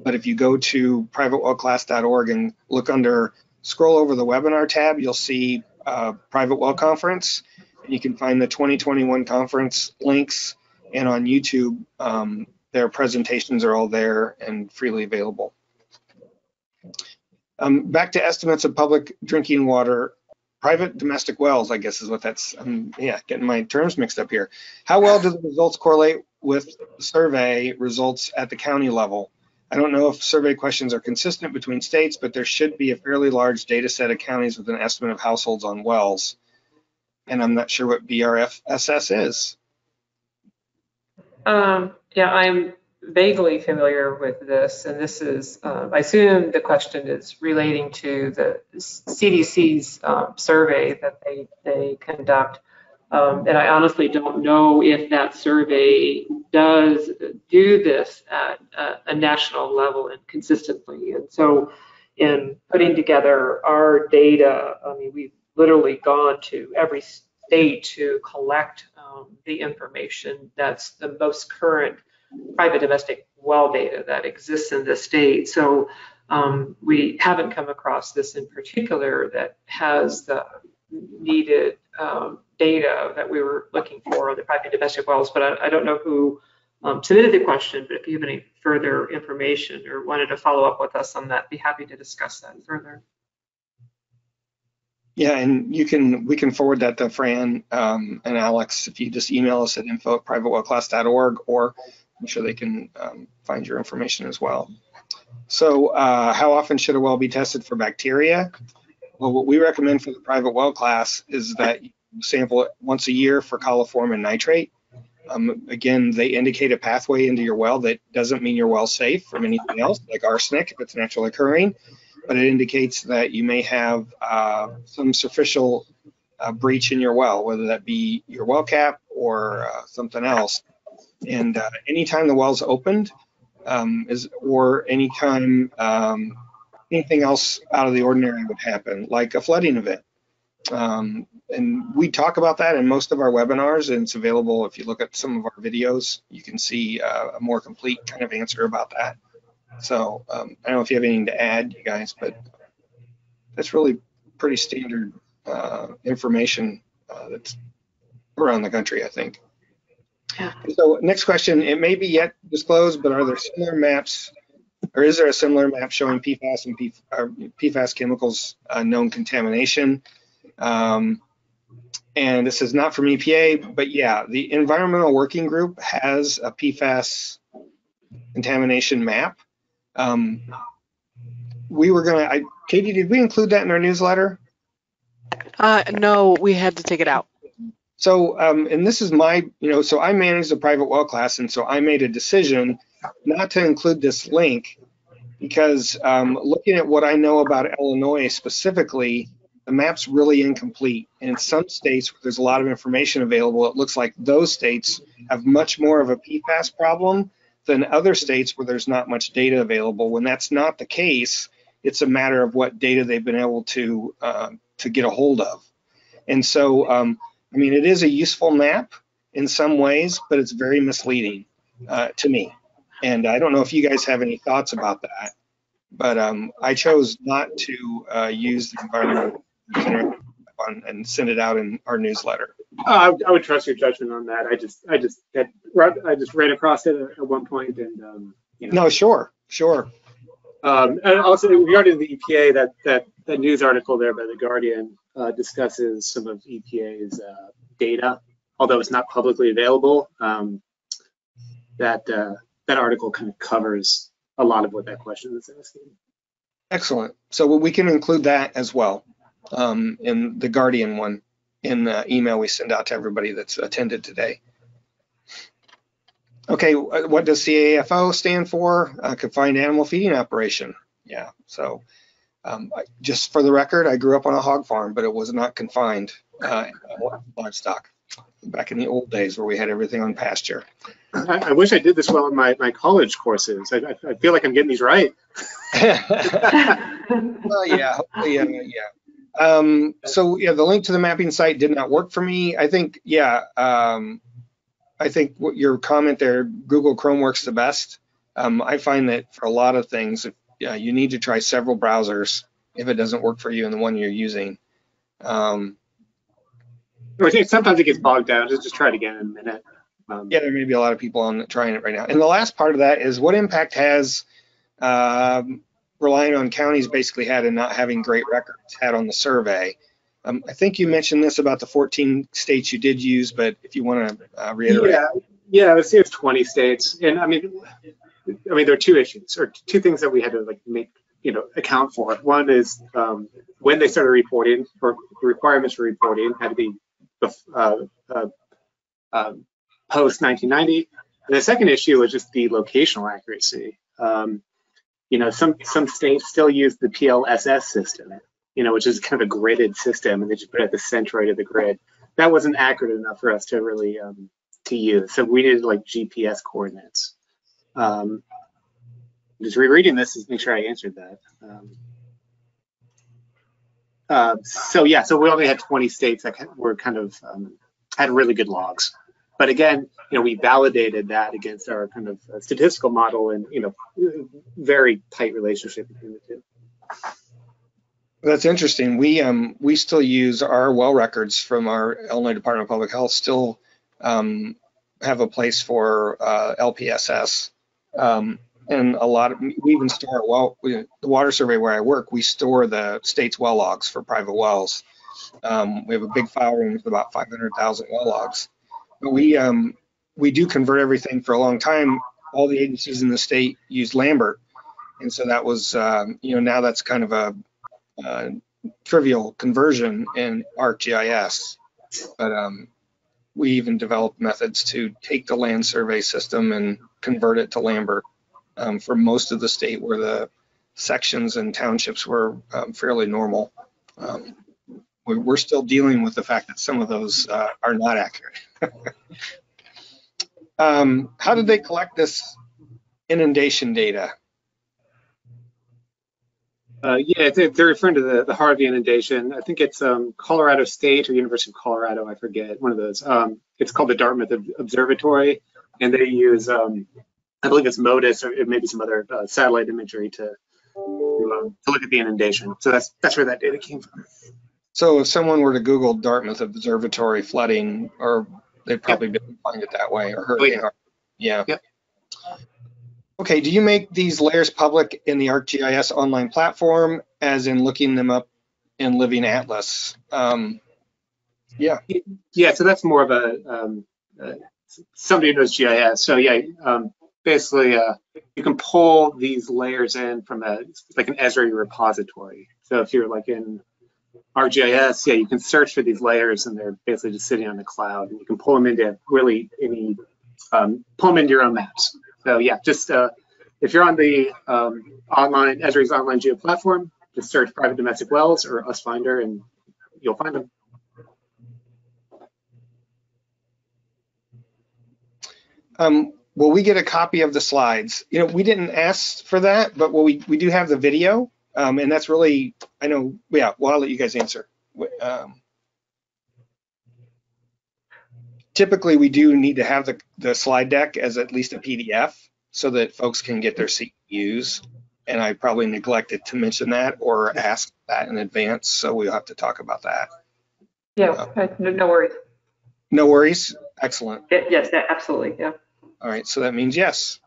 but if you go to privatewellclass.org and look under, scroll over the webinar tab, you'll see uh, Private Well Conference. And you can find the 2021 conference links. And on YouTube, um, their presentations are all there and freely available. Um, back to estimates of public drinking water private domestic wells, I guess is what that's, um, yeah, getting my terms mixed up here. How well do the results correlate with survey results at the county level? I don't know if survey questions are consistent between states, but there should be a fairly large data set of counties with an estimate of households on wells. And I'm not sure what BRFSS is. Um, yeah, I'm vaguely familiar with this, and this is, uh, I assume the question is relating to the CDC's um, survey that they, they conduct. Um, and I honestly don't know if that survey does do this at a, a national level and consistently. And so in putting together our data, I mean, we've literally gone to every state to collect um, the information that's the most current private domestic well data that exists in the state. So um, we haven't come across this in particular that has the needed um, data that we were looking for the private domestic wells, but I, I don't know who um, submitted the question, but if you have any further information or wanted to follow up with us on that, be happy to discuss that further. Yeah, and you can we can forward that to Fran um, and Alex if you just email us at info at privatewellclass.org or I'm sure they can um, find your information as well. So uh, how often should a well be tested for bacteria? Well, what we recommend for the private well class is that you sample it once a year for coliform and nitrate. Um, again, they indicate a pathway into your well that doesn't mean your well safe from anything else, like arsenic if it's naturally occurring, but it indicates that you may have uh, some superficial uh, breach in your well, whether that be your well cap or uh, something else. And uh, anytime the well's opened, um, is or anytime um, anything else out of the ordinary would happen, like a flooding event. Um, and we talk about that in most of our webinars, and it's available if you look at some of our videos. You can see uh, a more complete kind of answer about that. So um, I don't know if you have anything to add, you guys, but that's really pretty standard uh, information uh, that's around the country, I think. Yeah. So next question, it may be yet disclosed, but are there similar maps or is there a similar map showing PFAS and PFAS chemicals uh, known contamination? Um, and this is not from EPA, but yeah, the Environmental Working Group has a PFAS contamination map. Um, we were gonna, I, Katie, did we include that in our newsletter? Uh, no, we had to take it out. So, um, and this is my, you know, so I manage the private well class, and so I made a decision not to include this link because um, looking at what I know about Illinois specifically, the map's really incomplete. And in some states where there's a lot of information available, it looks like those states have much more of a PFAS problem than other states where there's not much data available. When that's not the case, it's a matter of what data they've been able to uh, to get a hold of. And so um, I mean, it is a useful map in some ways, but it's very misleading uh, to me. And I don't know if you guys have any thoughts about that, but um, I chose not to uh, use the environmental on, and send it out in our newsletter. Uh, I would trust your judgment on that. I just, I just had, I just ran across it at one point and, um, you know. No, sure, sure. Um, and also regarding the EPA, that, that, that news article there by The Guardian uh, discusses some of EPA's uh, data, although it's not publicly available. Um, that, uh, that article kind of covers a lot of what that question is asking. Excellent. So we can include that as well um, in the Guardian one in the email we send out to everybody that's attended today. Okay, what does CAFO stand for? Uh, Confined Animal Feeding Operation. Yeah, so um, I- just for the record, I grew up on a hog farm, but it was not confined uh, livestock back in the old days where we had everything on pasture. I, I wish I did this well in my, my college courses. I, I, I feel like I'm getting these right. Well, yeah, hopefully, yeah, yeah. Um, so yeah, the link to the mapping site did not work for me. I think, yeah, um, I think what your comment there, Google Chrome works the best. Um, I find that for a lot of things, yeah, you need to try several browsers if it doesn't work for you in the one you're using. Um, Or I think sometimes it gets bogged down. Just, just try it again in a minute. Um, yeah, there may be a lot of people on trying it right now. And the last part of that is what impact has um, relying on counties basically had and not having great records had on the survey. Um, I think you mentioned this about the 14 states you did use, but if you want to uh, reiterate. Yeah, yeah, let's say it's 20 states. And I mean, I mean, there are two issues or two things that we had to like make, you know, account for. One is um, when they started reporting or the requirements for reporting had to be uh, uh, um, post 1990. And the second issue was just the locational accuracy. Um, you know, some some states still use the PLSS system, you know, which is kind of a gridded system, and they just put it at the centroid of the grid. That wasn't accurate enough for us to really um, to use. So we needed like GPS coordinates. Um, just rereading this is make sure I answered that. Um, uh, so yeah, so we only had 20 states that were kind of um, had really good logs. But again, you know, we validated that against our kind of uh, statistical model and, you know, very tight relationship between the two. That's interesting. We um we still use our well records from our Illinois Department of Public Health still um, have a place for uh, LPSS. Um, and a lot of we even store well we, the water survey where I work. We store the state's well logs for private wells. Um, we have a big file room with about 500,000 well logs. We um, we do convert everything for a long time. All the agencies in the state use Lambert, and so that was um, you know now that's kind of a uh, trivial conversion in ArcGIS, but um, we even developed methods to take the land survey system and convert it to Lambert um, for most of the state where the sections and townships were um, fairly normal. Um, we- we're still dealing with the fact that some of those uh, are not accurate. Um, How did they collect this inundation data? Uh, yeah, they- they're referring to the, heart of the Harvey inundation. I think it's um, Colorado State or University of Colorado, I forget, one of those. Um, it's called the Dartmouth Observatory, and they use, um, I believe it's MODIS or maybe some other uh, satellite imagery to to, um, to look at the inundation. So that's that's where that data came from. So if someone were to Google Dartmouth Observatory flooding, or they'd probably be able to find it that way, or Hurricane. yeah. Harvey. Yeah. Yep. Okay, do you make these layers public in the ArcGIS online platform, as in looking them up in Living Atlas? Um, yeah, Yeah, so that's more of a um, uh, somebody who knows GIS. So yeah, um, basically uh, you can pull these layers in from a like an Esri repository. So if you're like in ArcGIS, yeah, you can search for these layers and they're basically just sitting on the cloud, and you can pull them into really any um, pull them into your own maps. So yeah, just uh, if you're on the um, online Esri's online geo platform, just search private domestic wells or UST Finder and you'll find them. Um, will we get a copy of the slides? You know, we didn't ask for that, but well, we, we do have the video. Um, and that's really, I know, yeah, well, I'll let you guys answer. Um, typically, we do need to have the, the slide deck as at least a PDF so that folks can get their CEUs. And I probably neglected to mention that or ask that in advance, so we'll have to talk about that. Yeah, uh, no no worries. No worries. Excellent. Yes, absolutely, yeah. All right, so that means yes.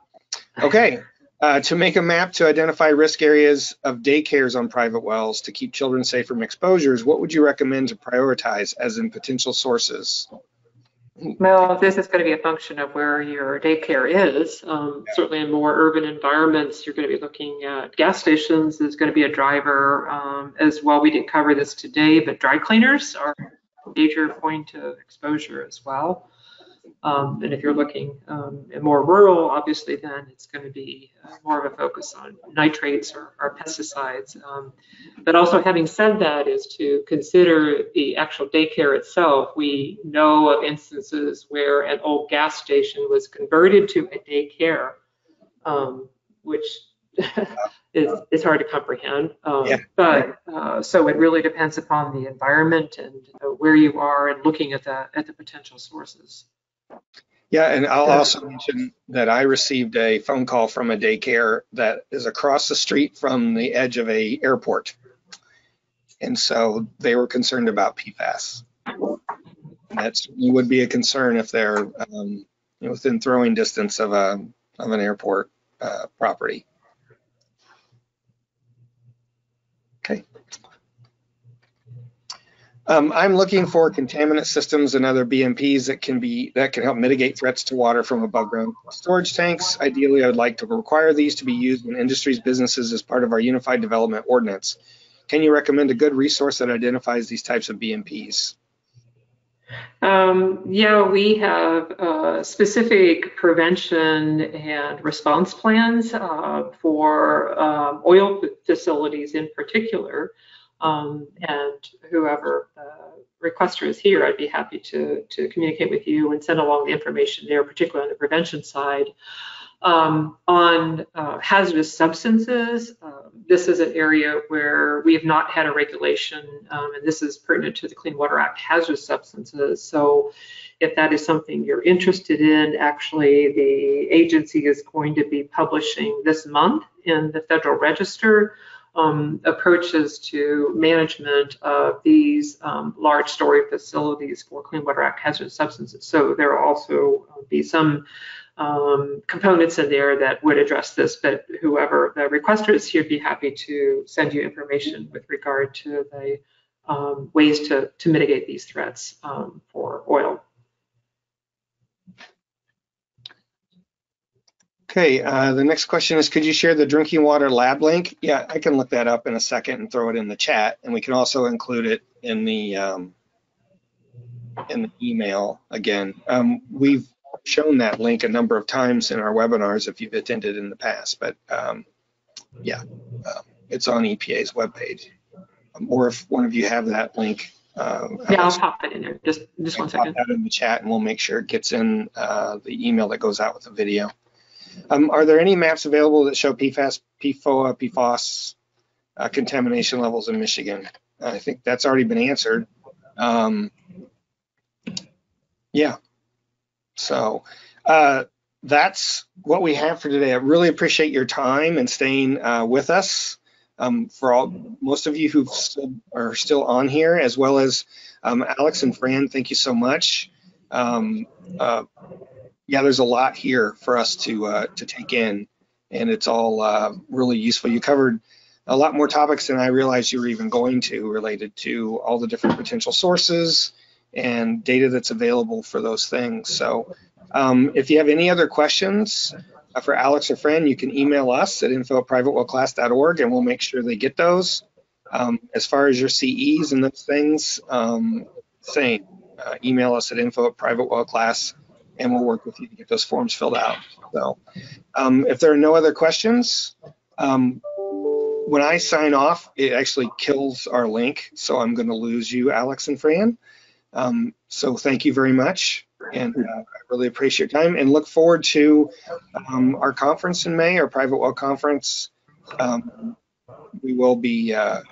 Okay, Uh, to make a map to identify risk areas of daycares on private wells to keep children safe from exposures, what would you recommend to prioritize as in potential sources? Well, this is going to be a function of where your daycare is. Um, Certainly in more urban environments, you're going to be looking at gas stations is going to be a driver um, as well. We didn't cover this today, but dry cleaners are a major point of exposure as well. Um, And if you're looking um, more rural, obviously then it's going to be uh, more of a focus on nitrates or or pesticides. Um, but also having said that is to consider the actual daycare itself. We know of instances where an old gas station was converted to a daycare, um, which is, is hard to comprehend. Um, Yeah. But, uh, so it really depends upon the environment and uh, where you are and looking at the, at the potential sources. Yeah, and I'll also mention that I received a phone call from a daycare that is across the street from the edge of a airport. And so they were concerned about PFAS. And that would be a concern if they're um, within throwing distance of a of an airport uh, property. Um, I'm looking for containment systems and other BMPs that can be that can help mitigate threats to water from above ground storage tanks. Ideally, I would like to require these to be used in industries, businesses as part of our unified development ordinance. Can you recommend a good resource that identifies these types of BMPs? Um, yeah, we have uh, specific prevention and response plans uh, for um, oil facilities in particular. Um, and whoever the requester is here, I'd be happy to, to communicate with you and send along the information there, particularly on the prevention side. Um, on uh, hazardous substances, um, this is an area where we have not had a regulation, um, and this is pertinent to the Clean Water Act hazardous substances. So if that is something you're interested in, actually the agency is going to be publishing this month in the Federal Register um, approaches to management of these um, large storage facilities for Clean Water Act hazardous substances. So there will also be some um, components in there that would address this, but whoever the requester is here, be happy to send you information with regard to the um, ways to, to mitigate these threats um, for oil. Okay, uh, the next question is, could you share the drinking water lab link? Yeah, I can look that up in a second and throw it in the chat, and we can also include it in the um, in the email again. Um, we've shown that link a number of times in our webinars if you've attended in the past, but um, yeah, um, it's on EPA's webpage. Um, or if one of you have that link, uh, Yeah, I'll pop it in there. Just, just one pop that in the chat and we'll make sure it gets in uh, the email that goes out with the video. Um, Are there any maps available that show PFAS, PFOA, PFOS uh, contamination levels in Michigan? I think that's already been answered. Um, Yeah. So uh, that's what we have for today. I really appreciate your time and staying uh, with us. Um, For all, most of you who are still on here, as well as um, Alex and Fran, thank you so much. Um, uh, yeah, there's a lot here for us to uh, to take in, and it's all uh, really useful. You covered a lot more topics than I realized you were even going to, related to all the different potential sources and data that's available for those things. So, um, if you have any other questions uh, for Alex or Fran, you can email us at info@privatewellclass.org, and we'll make sure they get those. Um, as far as your CEs and those things, um, same. Uh, email us at info@privatewellclass and we'll work with you to get those forms filled out. So um, if there are no other questions, um, when I sign off, it actually kills our link. So I'm going to lose you, Alex and Fran. Um, so thank you very much. And uh, I really appreciate your time and look forward to um, our conference in May, our private well conference. Um, we will be uh,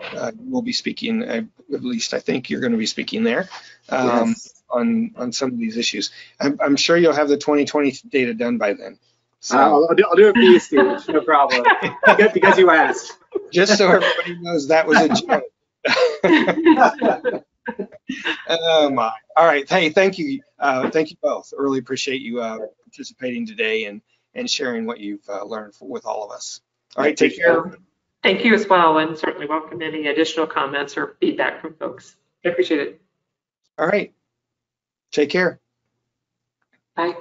uh, we'll be speaking, at least I think you're going to be speaking there. Um, Yes. On on some of these issues. I'm, I'm sure you'll have the 2020 data done by then. So I'll, I'll do, I'll do it for you, Steve. No problem. Because, because you asked. just so everybody knows that was a joke. oh my! All right. Hey, thank you. Uh, thank you both. I really appreciate you uh, participating today and and sharing what you've uh, learned with all of us. All right, take care. Thank you as well, and certainly welcome any additional comments or feedback from folks. I appreciate it. All right, take care. Bye.